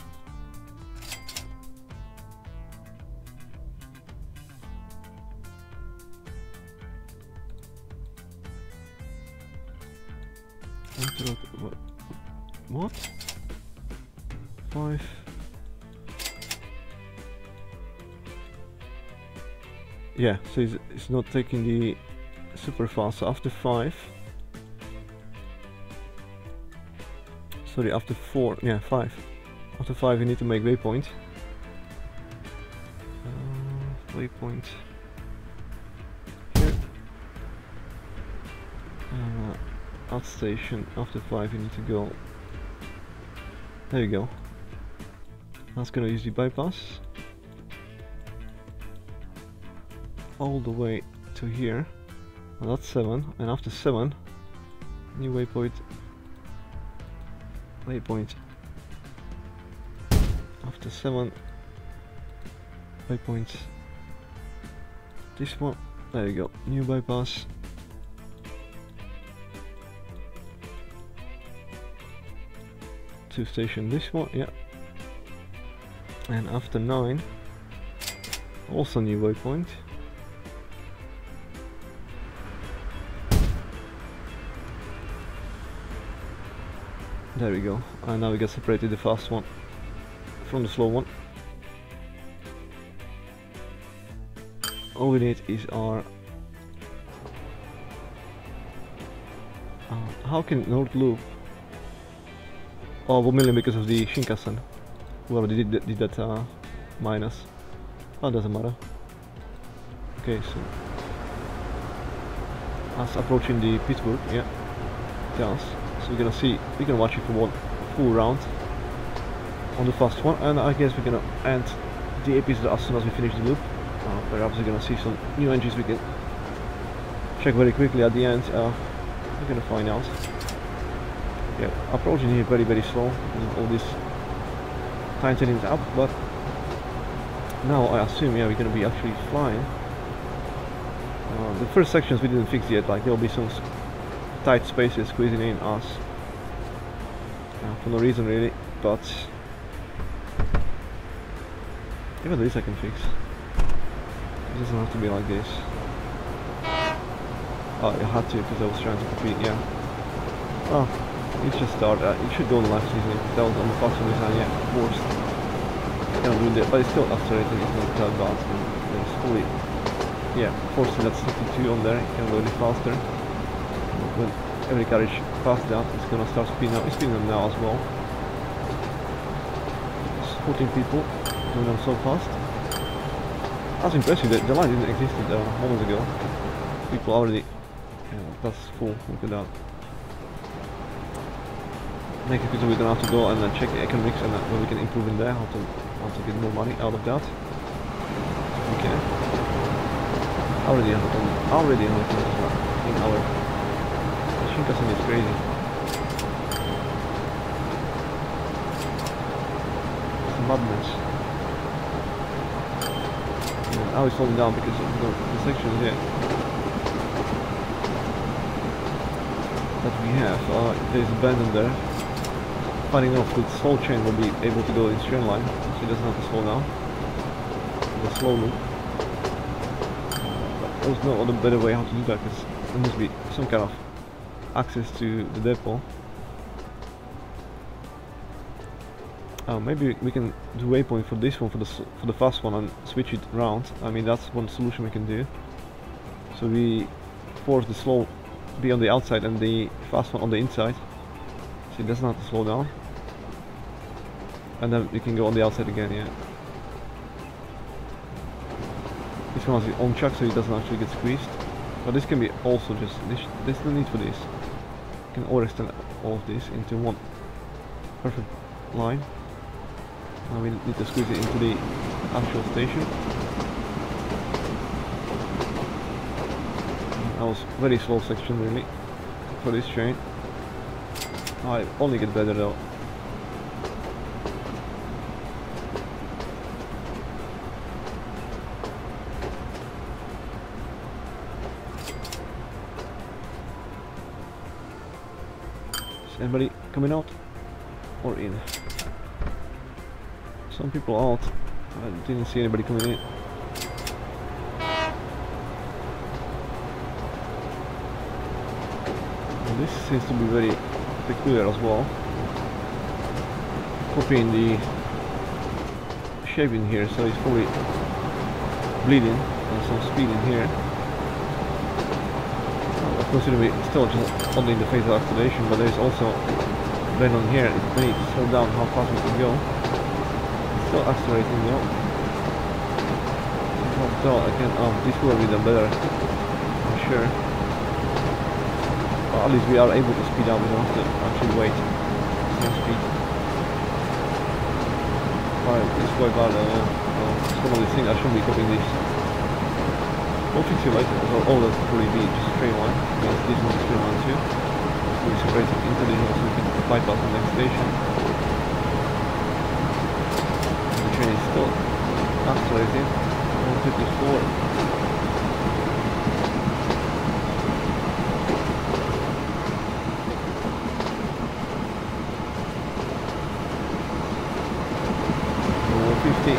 What? Five. Yeah, so it's, it's not taking the super fast. So after five. Sorry, after four. Yeah, five. After 5 you need to make waypoint. Uh, waypoint here. Uh, station, after 5 you need to go. There you go. That's gonna use the bypass. All the way to here. That's 7, and after 7, new waypoint. Waypoint after 7 waypoints. This one, there you go, new bypass. To station this one, yeah. And after 9, also new waypoint. There we go. And now we get separated the fast one from the slow one. All we need is our... Uh, how can North Loop... Oh, 1 million because of the Shinkansen. Whoever did, did, did that uh, minus. Oh, doesn't matter. Okay, so... Us approaching the Pittsburgh, yeah. Yes. So we're gonna see, we're gonna watch it for one full round on the fast one, and I guess we're gonna end the episode as soon as we finish the loop. Uh, perhaps we're gonna see some new engines we can check very quickly at the end. Uh, we're gonna find out. Yeah, approaching here very very slow, and all this tightening up, but now I assume yeah we're gonna be actually flying. Uh, the first sections we didn't fix yet, like there'll be some tight spaces squeezing in us uh, for no reason really, but even this I can fix. It doesn't have to be like this. Oh, I had to because I was trying to compete, yeah. Oh, it should start Uh, it should go on the left season. That was on the fast one design, yeah, forced. Kind of ruined it, but it's still accelerating, it's not that bad. It's fully, yeah, forcing that 62 on there, it can go any faster. When every carriage past that, it's gonna start spinning. It's spinning now as well. 14 people doing them so fast. That's impressive, the, the line didn't exist uh, moments ago. People already, yeah, that's full, look at that. Next episode we're gonna have to go and uh, check the economics and uh, what we can improve in there, how to, how to get more money out of that. Okay. Already 100, already 100 in our Shinkansen is crazy. It's madness. Yeah, now it's falling down because of the, the section here that we have. Uh, there's a bend in there. Finding off the slow chain will be able to go in straight line, so it doesn't have to slow down. The slow loop. But there's no other better way how to do that because there must be some kind of access to the depot. Uh, maybe we can do waypoint for this one for the for the fast one and switch it around. I mean that's one solution we can do. So we force the slow be on the outside and the fast one on the inside. So it doesn't have to slow down. And then you can go on the outside again, yeah. This one has its own chuck so it doesn't actually get squeezed. But this can be also just, this, there's no need for this. You can all extend all of this into one perfect line. Now we need to squeeze it into the actual station. That was very slow section really for this train. I only get better though. Coming out or in? Some people out. I didn't see anybody coming in. This seems to be very peculiar as well. Copying the shape in here, so it's fully bleeding and some speed in here. Of course it'll be still just only in the phase of acceleration, but there's also bend on here, it may slow down how fast we can go. Still accelerating though. So I can um this will be done better. I'm sure. But at least we are able to speed up, we don't have to actually wait. No speed. Alright, this is quite bad. Uh, uh, some of these things I shouldn't be copying this. We'll fix it later, because all that will be just straight. Yes, this one is straight line too. Into this one so we can bypass the next station. The train is still accelerating. 154. One fifty.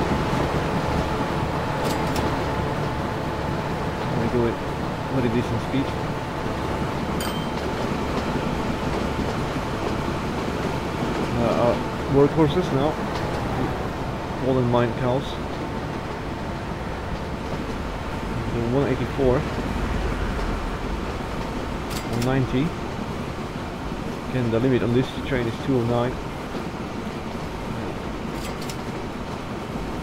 We do it very decent speed. Workhorses now. Golden Mine cows. The 184. 190. Again, the limit on this train is 209.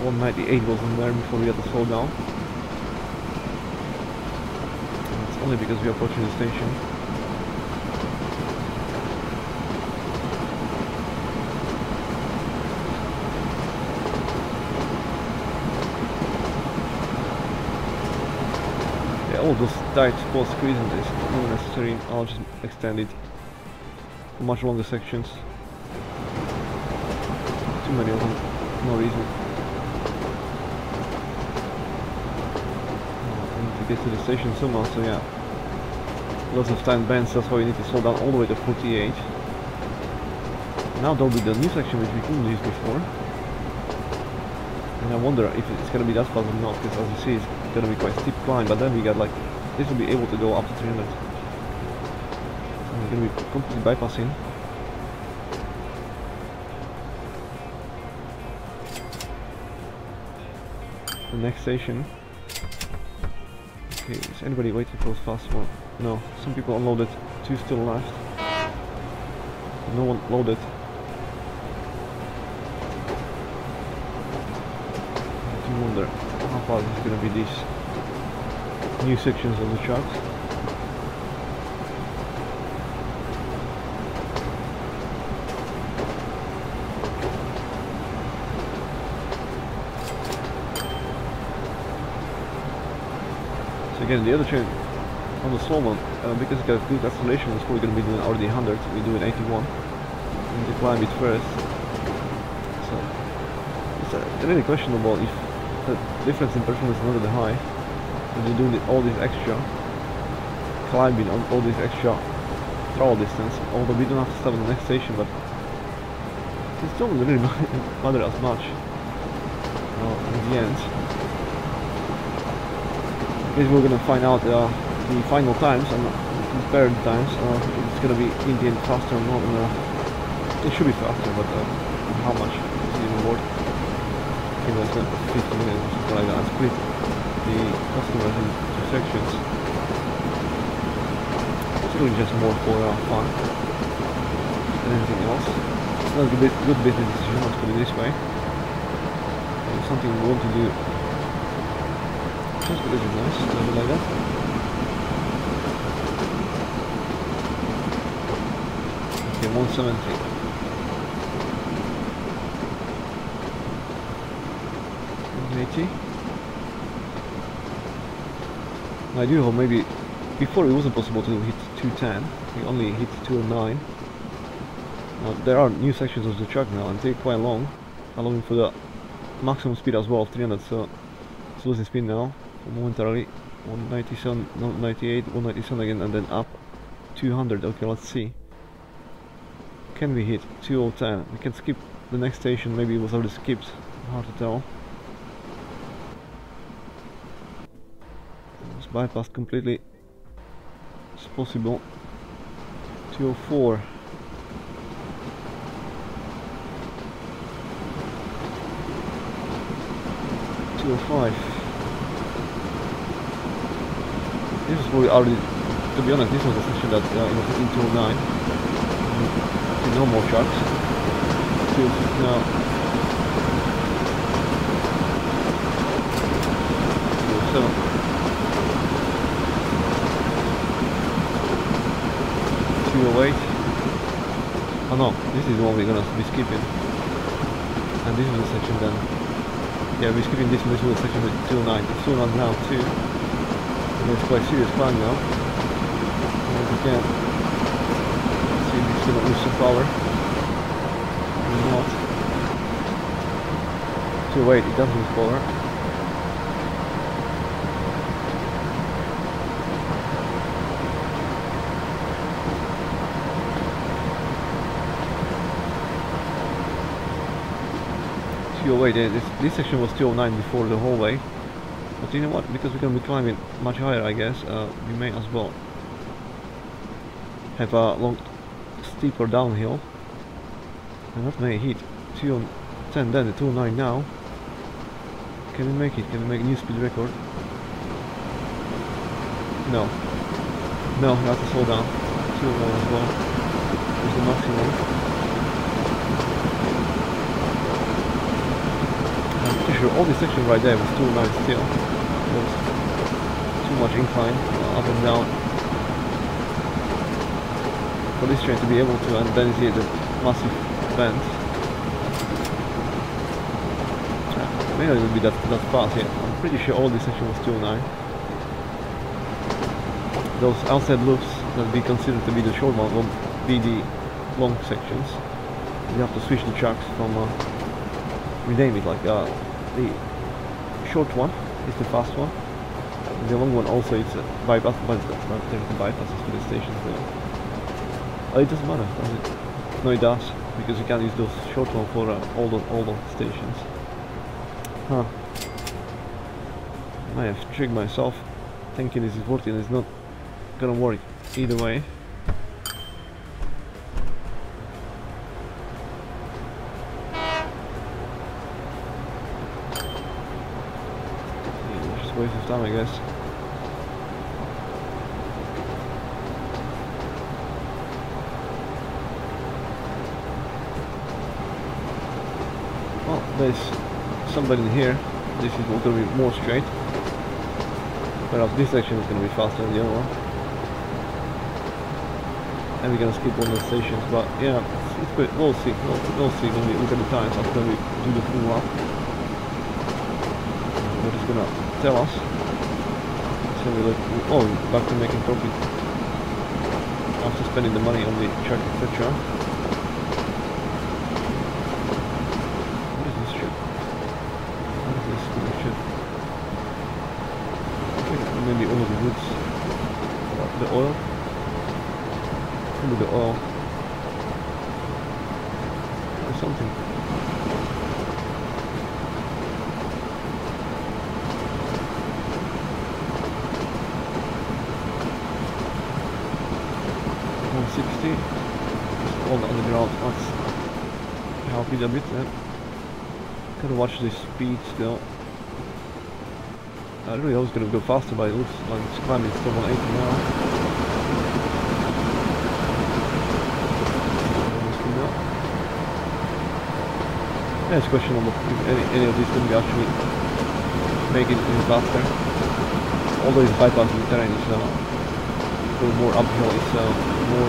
198 was on there before we got the slowdown. It's only because we are approaching the station. Yeah, all those tight spot squeezing is not necessary. I'll just extend it for much longer sections. Too many of them, no reason. I need to get to the station somehow, so yeah. Lots of time bends, that's why we need to slow down all the way to 48. Now there'll be the new section which we couldn't use before. And I wonder if it's gonna be that fast or not, because as you see it's gonna be quite steep climb, but then we got like, this will be able to go up to 300. So we're gonna be completely bypassing. The next station. Okay, is anybody waiting for us fast one? No, some people unloaded, two still left. No one loaded. I do wonder how fast is gonna be these new sections of the trucks. So again, the other train on the slow one, uh, because it got good acceleration, it's probably going to be doing already 100. We do it 81. We need to climb it first. So it's uh, really questionable if the difference in performance is not that high. When you're doing all this extra climbing, all, all this extra travel distance, although we don't have to stop at the next station, but it doesn't really matter as much uh, in the end. Guess we're gonna find out uh, the final times and the times. Uh, if it's gonna be in the end faster or not. Uh, it should be faster, but uh, how much is it even worth? Okay, that's like 50 minutes something like that. Split the customers in two sections. It's really just more for uh, fun than anything else. It's not a good, good business decision, let's put it this way. It's something we want to do just because it's nice, maybe like that. Okay, 170. I do hope maybe before it wasn't possible to hit 210. We only hit 209. Now, uh, there are new sections of the track now and they're quite long, allowing for the maximum speed as well of 300. So it's losing speed now momentarily 197 198 197 again and then up 200 okay let's see can we hit 2010 we can skip the next station maybe it was already skipped hard to tell it was bypassed completely it's possible 204 205 this is probably already, to be honest, this was a session that uh, was in 209. Mm, no more sharks. 206 now. 207. 208. Oh no, this is what we're gonna be skipping. And this is the section then. Yeah, we're skipping this the section with 209. It's 209 now too. And it's quite serious climb now. And again, see if it's gonna lose some power. Or not. 208, it does lose power. Yeah, this, this section was 209 before the hallway. But you know what, because we're going to be climbing much higher I guess, uh, we may as well have a long, steeper downhill. And that may hit 210 then, the 209 now. Can we make it? Can we make a new speed record? No. No, we have to slow down. 209 as well. Is the maximum. All this section right there was 209 still. It was too much incline, uh, up and down. For this train to be able to, and then see the massive bend. Maybe it will be that, that fast, here. I'm pretty sure all this section was 209. Those outside loops that we consider to be the short ones will be the long sections. You have to switch the tracks from, uh, rename it like, uh, the short one is the fast one. The long one also is a bypass, but it's not technically bypasses to the stations there. Oh, it doesn't matter, does it? No, it does, because you can't use those short ones for uh, all the all the stations. Huh. I have tricked myself, thinking this is working. It's not gonna work either way. Yeah, just a waste of time, I guess. Well, there's somebody in here. This is going to be more straight. Perhaps this section is going to be faster than the other one. And we're going to skip one of the stations, but yeah, it's, it's. We'll see. We'll, we'll see when we look at the times after we do the full lap. What it's going to tell us. So we look, oh, back to making profit after spending the money on the truck, etc. What is this ship? What is this little ship? Maybe all the woods. Uh, the oil? The oil. Or something. One sixty. Just all the underground. Let's help it a bit. Then. Gotta watch the speed still. I really was gonna go faster, but it looks like it's climbing still 180 now. Came out. Yeah, it's if any, any of these can be actually make it any faster. Although it's the terrain, uh, go more uphill, it's uh, more,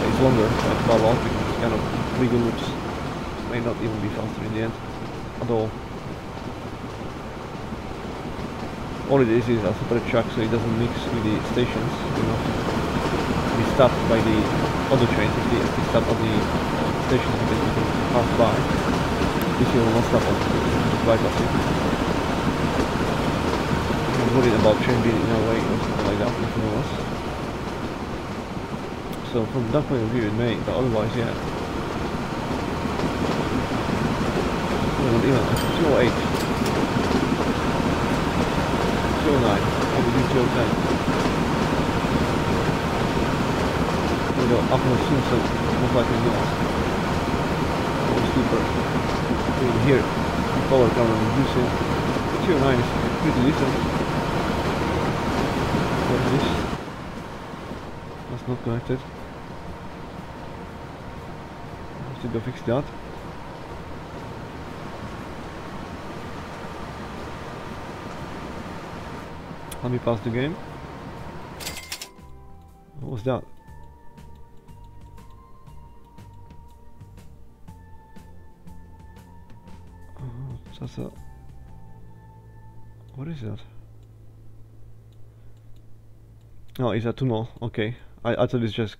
it's longer, like bubble out because it's kind of legal loops may not even be faster in the end at all. All it is is a separate track so it doesn't mix with the stations, you know, be stopped by the other trains if they, if stop at the stations because we can pass by. This here will not stop just bypass it. I'm worried about train being in our way or something like that, you know us. So from that point of view it may, but otherwise yeah. Well, even 208. 209. Maybe do 210. We go up on Simpson, most likely not. Or steeper. Even here, the color can reduce it. 209 is pretty decent. What is this? That's not connected. Have to go fix that. Let me pass the game. What was that? Oh, that's a... What is that? Oh, it's a tunnel. Okay. I, I thought it's just...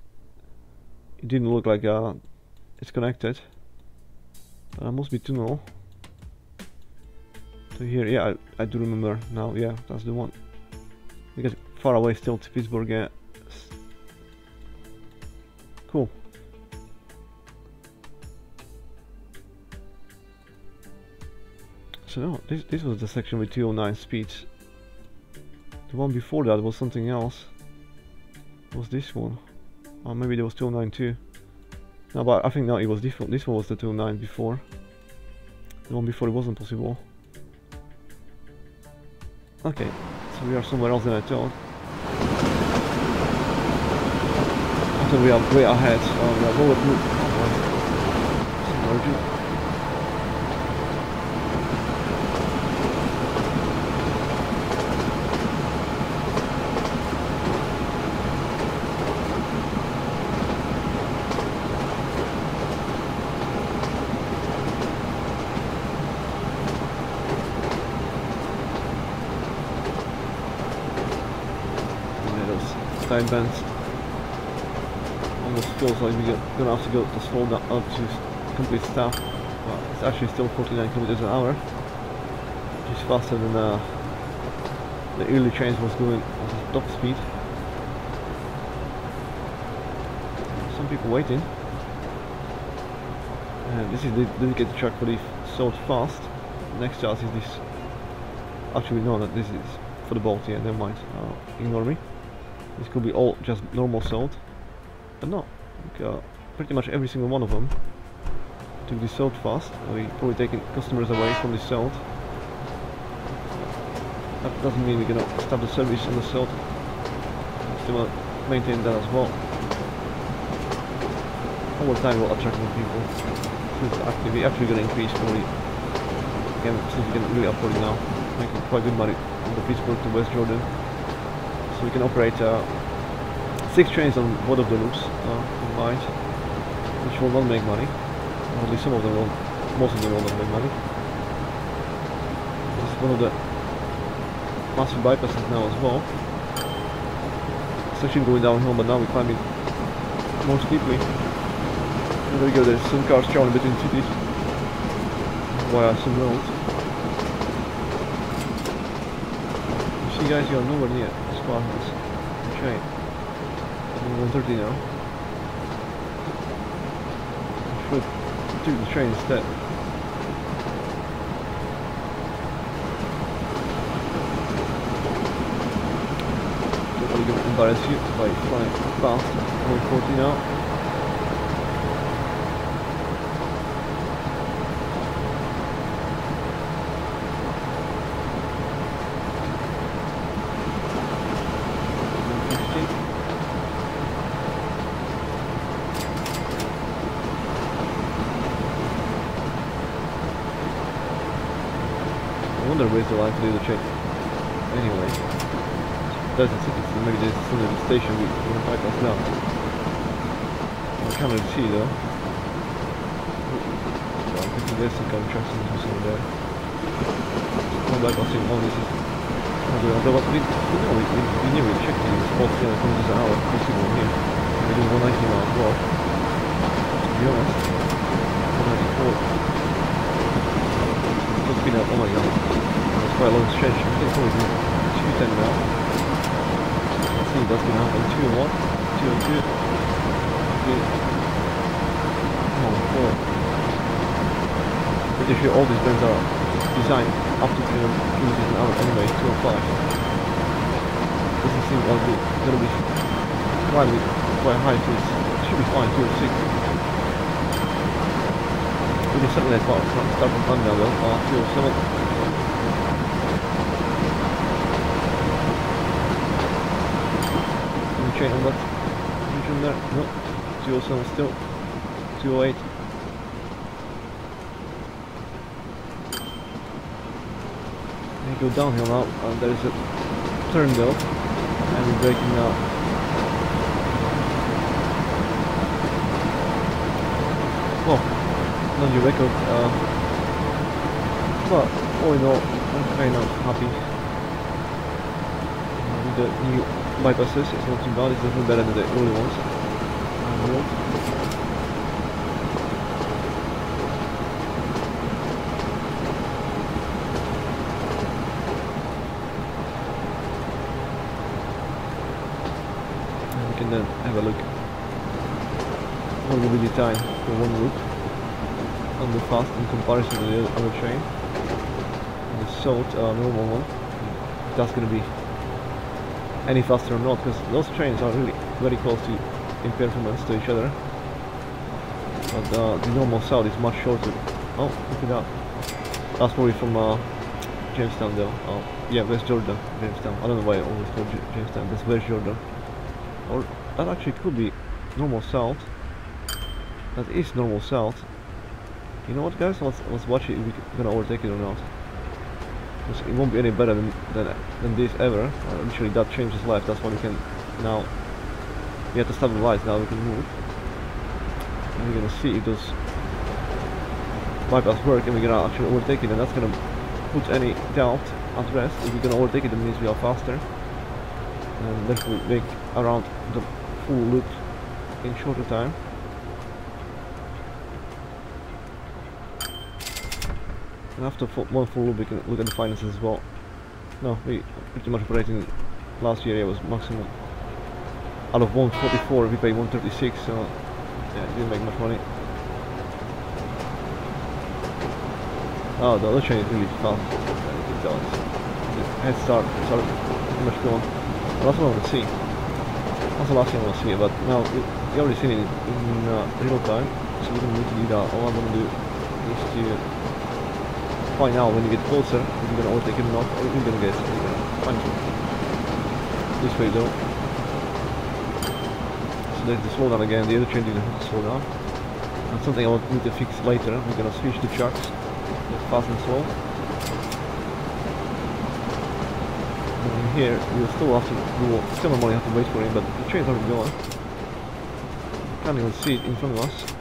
It didn't look like uh, it's connected. But it must be tunnel. To here, yeah, I, I do remember now. Yeah, that's the one. Because far away still to Pittsburgh. Cool. So no, this this was the section with 209 speeds. The one before that was something else. Was this one? Or maybe there was 209 too. No, but I think now it was different. This one was the 209 before. The one before it wasn't possible. Okay, we are somewhere else than I thought. I thought we are way ahead. Oh, we are bulletproof. Oh, time bends. Almost feels like we're gonna have to go to slow down up to complete stop. Well, it's actually still 49 kilometers an hour, which is faster than uh, the early trains was going at top speed. Some people waiting. And this is the dedicated track for the south fast. Next to us is this. Actually, no, that this is for the Baltic. Yeah, never mind. Uh, ignore me. This could be all just normal south, but no. pretty much every single one of them took the south fast. We're probably taking customers away from the south. That doesn't mean we're gonna stop the service on the south. Still maintain that as well. Over time we'll attract more people. Since actually we actually gonna increase probably again since we can really afford it now. Making quite good money from the Pittsburgh to West Jordan we can operate uh, six trains on both of the loops uh, combined, which will not make money. At least some of them will, most of them will not make money. This is one of the massive bypasses now as well. It's actually going downhill, but now we're climbing more steeply. And there we go, there's some cars traveling between cities via some roads. You see guys, you are nowhere near spawners. That's right. 130 now. Should do the train instead. Totally gonna embarrass you by flying fast. 140 now. wonder where's the line to do the check. Anyway. A city, so maybe there's still a station we can bypass now. I can't really see though. So I'm thinking there's some kind of tracks or something there. Come bypassing all this is Although we, we know we, we, we knew we were checking the spot 300 kilometers an hour possible here. We do 190 miles as well. To be honest. 194 just been up, oh my god, quite a long stretch. I think 210 now. Let's see that's going to happen. 2 and 1, 2 and 2. Good. Pretty sure all these bends are designed up to 300 kilometers an hour anyway, 205 doesn't seem like it's going to be quite, quite high, so it should be fine, Two It is certainly as well, it's not stuck on though, uh, 207. check how much engine there. No, 207 still. 208. I go downhill now, and there is a turn though, and we're braking now. Well, not your record, uh, but all in all, I'm kind of happy the new bypasses. It's not too bad. It's definitely better than the early ones. And we can then have a look what will be the time for one route on the fast in comparison to the other train. And the south, uh, normal one, that's gonna be any faster or not, because those trains are really very close to in performance to each other. But uh, the normal south is much shorter. Oh, look at that. That's probably from uh, Jamestown though. Oh, yeah, West Jordan, Jamestown. I don't know why I always call J Jamestown. That's West Jordan. Or that actually could be normal south. That is normal south. You know what, guys? Let's let's watch it. If we're gonna overtake it or not. It won't be any better than than, than this ever. Uh, literally, that changes life. That's why we can now. We have to lights. Now we can move. And we're gonna see if those bypass work, and we're gonna actually overtake it, and that's gonna put any doubt at rest. If we're gonna overtake it, that means we are faster, and therefore make around the full loop in shorter time. And after one full loop, we can look at the finances as well. No, we pretty much operating last year. It was maximum out of 144, we paid 136, so yeah, didn't make much money. Oh, the other train is really fast. It does. Head start started pretty much going. Well, that's what I want to see. That's the last thing I want to see. But now we already seen it in, uh, real time, so we don't need to do that. All I'm gonna do is to find out when you get closer you're gonna overtake him or not. You're gonna get you're find him. This way though. So there's the slowdown again. The other train didn't have to slow down. That's something I want need to fix later. We're gonna switch the trucks fast and slow. And here we'll still have to we'll still normally have to wait for him, but the train's already gone. Can't even see it in front of us.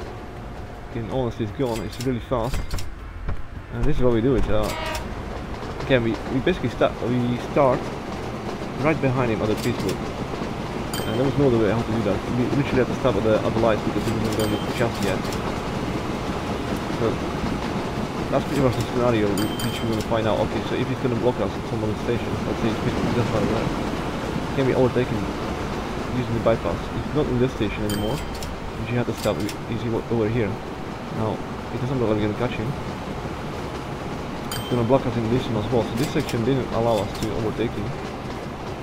In honesty, it's gone. It's really fast. And this is what we do it. Uh, again, we, we basically start we start right behind him at the Pittsburgh. And there was no other way how to do that. We literally had to stop at the other the lights because we didn't into the chance yet. So that's pretty much the scenario which we're to find out. Okay, so if he's to block us at some other station, let's say it's just out there, can be overtaken using the bypass. It's not in this station anymore, you have to stop easy over here. Now, it doesn't look like we're going to catch him. To block us in this one as well, so this section didn't allow us to overtake him.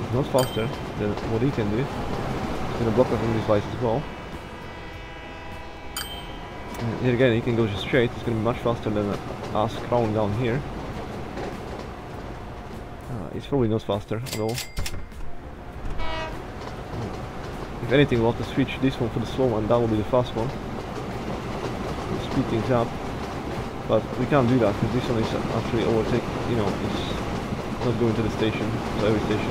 It's not faster than what he can do. It's to block us on this lights as well. And here again, he can go just straight. It's going to be much faster than us crawling down here. Uh, it's probably not faster at all. If anything, we'll have to switch this one for the slow one. That will be the fast one. We'll speed things up. But we can't do that because this one is actually overtake. You know, it's not going to the station, to every station.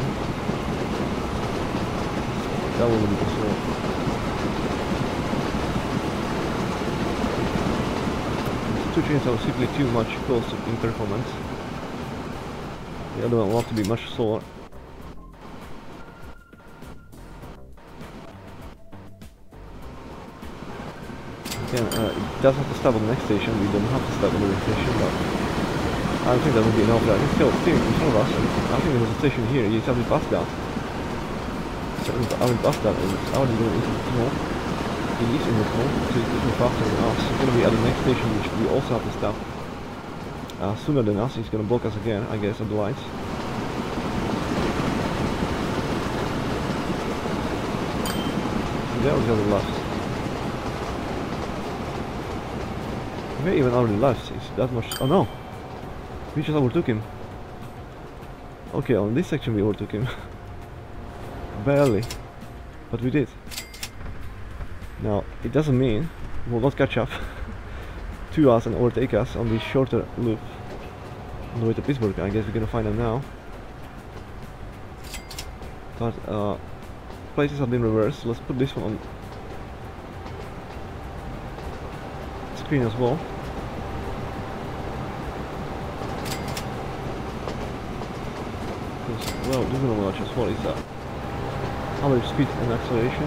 That will be slow. two trains are simply too much closer in performance. The other one will have to be much slower. Again, uh, it does have to stop at the next station, we don't have to stop at the next station, but I don't think that would be enough. I still see in front of us, I think there was a station here, you haven't passed that. I haven't passed that, it's already going into the tunnel he is in the tunnel, so he's even faster than us. He's to be at the next station, which we also have to stop. Uh, sooner than us, he's going to block us again, I guess, at the lights. There we go, the left. We may even already left, it's that much... Oh no! We just overtook him. Okay, on this section we overtook him. [laughs] Barely. But we did. Now, it doesn't mean we will not catch up [laughs] to us and overtake us on this shorter loop on the way to Pittsburgh. I guess we're gonna find out now. But uh, places have been reversed. Let's put this one on screen as well. Well, this is not much as well is that average speed and acceleration.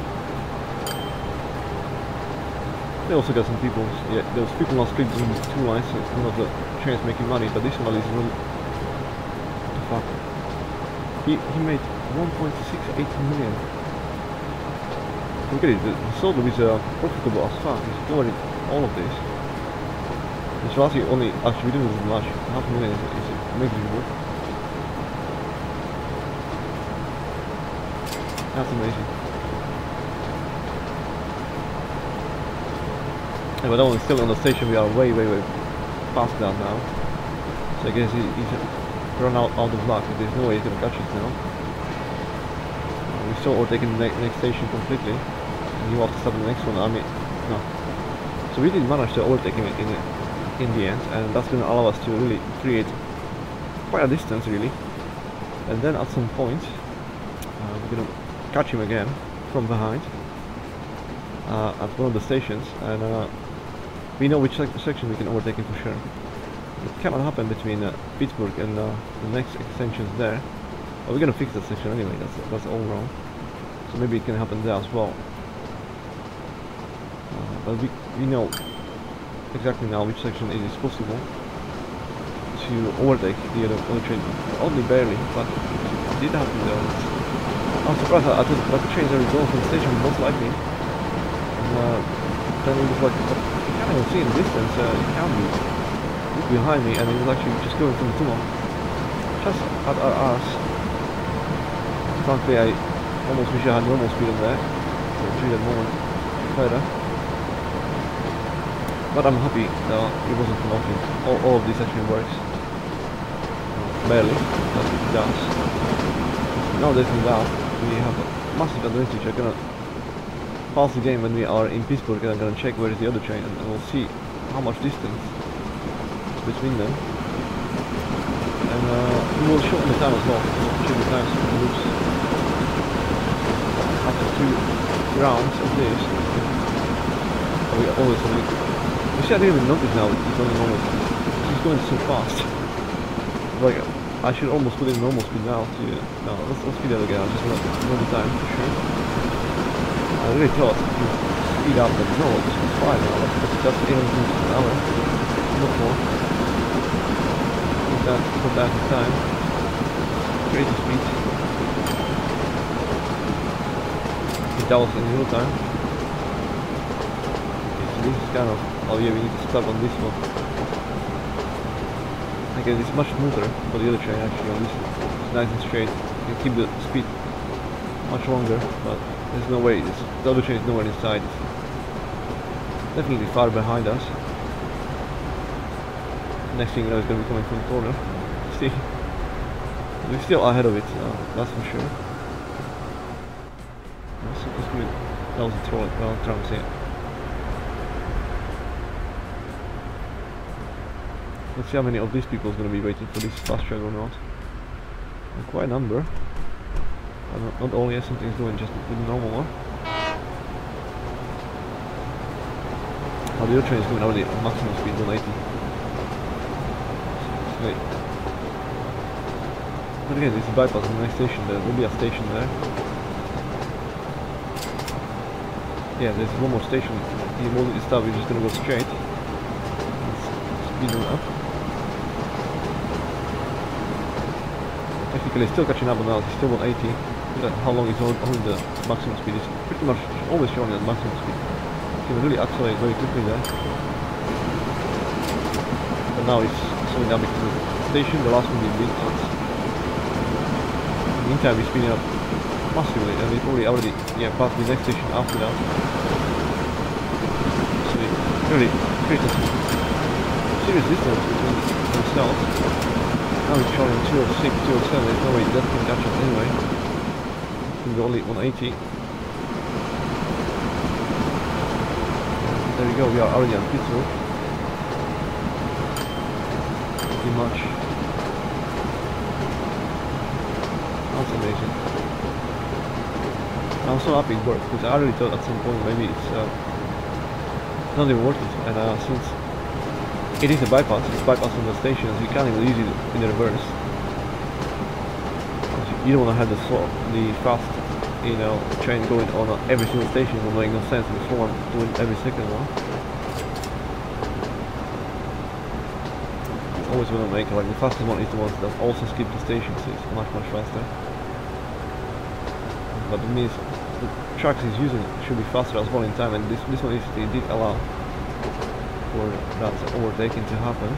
They also got some people, yeah, those people not split in two lines, so one of the trains making money, but this one is really, what the fuck. He, he made 1.68 million. Look at it, the, the soldier is uh, profitable as fuck, he's doing all of this. It's actually only, actually we didn't much, half a million is, is. That's amazing. But only still on the station, we are way, way, way past that now. So I guess he, he's run out, out of luck, there's no way he's gonna catch us now. We still overtaken the ne next station completely. And will have to stop the next one, I mean, no. So we did manage to overtake him in, in the end, and that's gonna allow us to really create quite a distance, really. And then at some point, uh, we're gonna catch him again from behind uh, at one of the stations, and uh, we know which sec section we can overtake him for sure. It cannot happen between uh, Pittsburgh and uh, the next extensions there. But we're gonna fix that section anyway. That's that's all wrong. So maybe it can happen there as well. Uh, but we we know exactly now which section it is possible to overtake the other, other train. Only barely, but it did happen there. I'm surprised. I, I that the trains are going from the station most likely. And, uh, then it was like, but you can't even see in the distance. Uh, it can be look behind me, and it was actually just going from the tunnel, just at our arse. Frankly, I almost wish I had normal speed on there treat that moment better. But I'm happy that it wasn't nothing. All, all of this actually works. Barely, but it does. Now there's no doubt we have a massive advantage. I'm gonna pause the game when we are in Pittsburgh and I'm gonna check where is the other train and we'll see how much distance between them. And uh, we will shorten the time as well. We'll show the time so it after two rounds at least. We always only you see I didn't even notice now it's only normal he's going so fast. Like I should almost put in normal speed now to no let's let's speed up again, I'll just run the time for sure. I really thought he'd speed up but no it's just fine now, it's just 800 meters an hour. Not more that put that in time. Crazy speed. That was in real time. This is kind of oh yeah we need to stop on this one. Okay, it's much smoother for the other train actually on this it's nice and straight. You can keep the speed much longer, but there's no way it's, the other train is nowhere inside. It's definitely far behind us next thing you know is going to be coming from the corner. [laughs] See, we're still ahead of it, uh, that's for sure. That was a troll, well, trying to say it. Let's see how many of these people is going to be waiting for this fast track or not. Uh, quite a number. Not, not only as something's going just the normal one. Now the other train is going already at maximum speed 180. Wait. But again, this is bypass the next station, there will be a station there. Yeah, there's one more station. The stop, you're just gonna go straight. Speed up. Technically, still catching up on that, he's still 180. Look at how long he's holding the maximum speed. It's pretty much always showing at maximum speed. He can really accelerate very quickly there. But now he's slowing down because of the station, the last one being chance. In the meantime, we're speeding up massively, and we've already already yeah passed the next station after that. So we really create a serious distance between ourselves. Showing 206, 207, there's no way that can catch us anyway. Can go only 180. There we go, we are already on Pittsburgh pretty much. That's amazing. I'm so happy it worked because I really thought at some point maybe it's uh, not even worth it. And uh, since it is a bypass, it's bypass on the stations, you can't even use it in the reverse. You don't want to have the slow, the fast, you know, train going on every single station. It will make no sense. The slow one doing every second one. You always want to make like the fastest one is the one that also skip the station so it's much much faster but it means the tracks he's using should be faster as well in time and this this one is they did allow for that overtaking to happen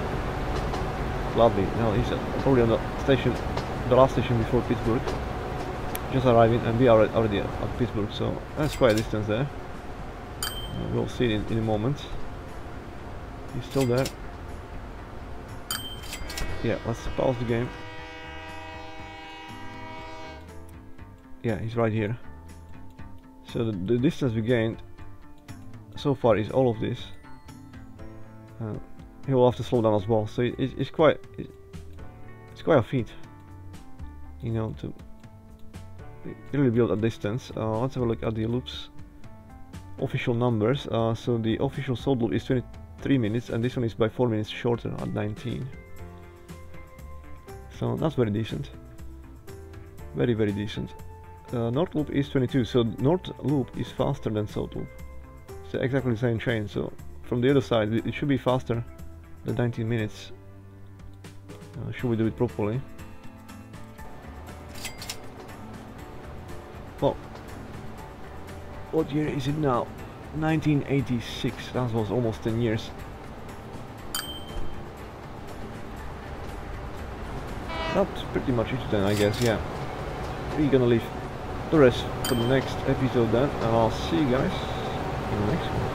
Lovely, now he's already on the station the last station before Pittsburgh just arriving and we are already at Pittsburgh so that's quite a distance there uh, we'll see it in, in a moment He's still there. Yeah, let's pause the game. Yeah, he's right here. So the, the distance we gained so far is all of this. Uh, he will have to slow down as well. So it, it, it's quite it, it's quite a feat, you know, to really build a distance. Uh, let's have a look at the loops official numbers. Uh, so the official south loop is 23 minutes, and this one is by 4 minutes shorter at 19. So that's very decent. Very very decent. Uh, north loop is 22, so north loop is faster than south loop. It's exactly the same chain, so from the other side it should be faster the 19 minutes. Uh, should we do it properly? Well, what year is it now? 1986, that was almost 10 years. That's pretty much it then, I guess, yeah. We're gonna leave the rest for the next episode then, and I'll see you guys in the next one.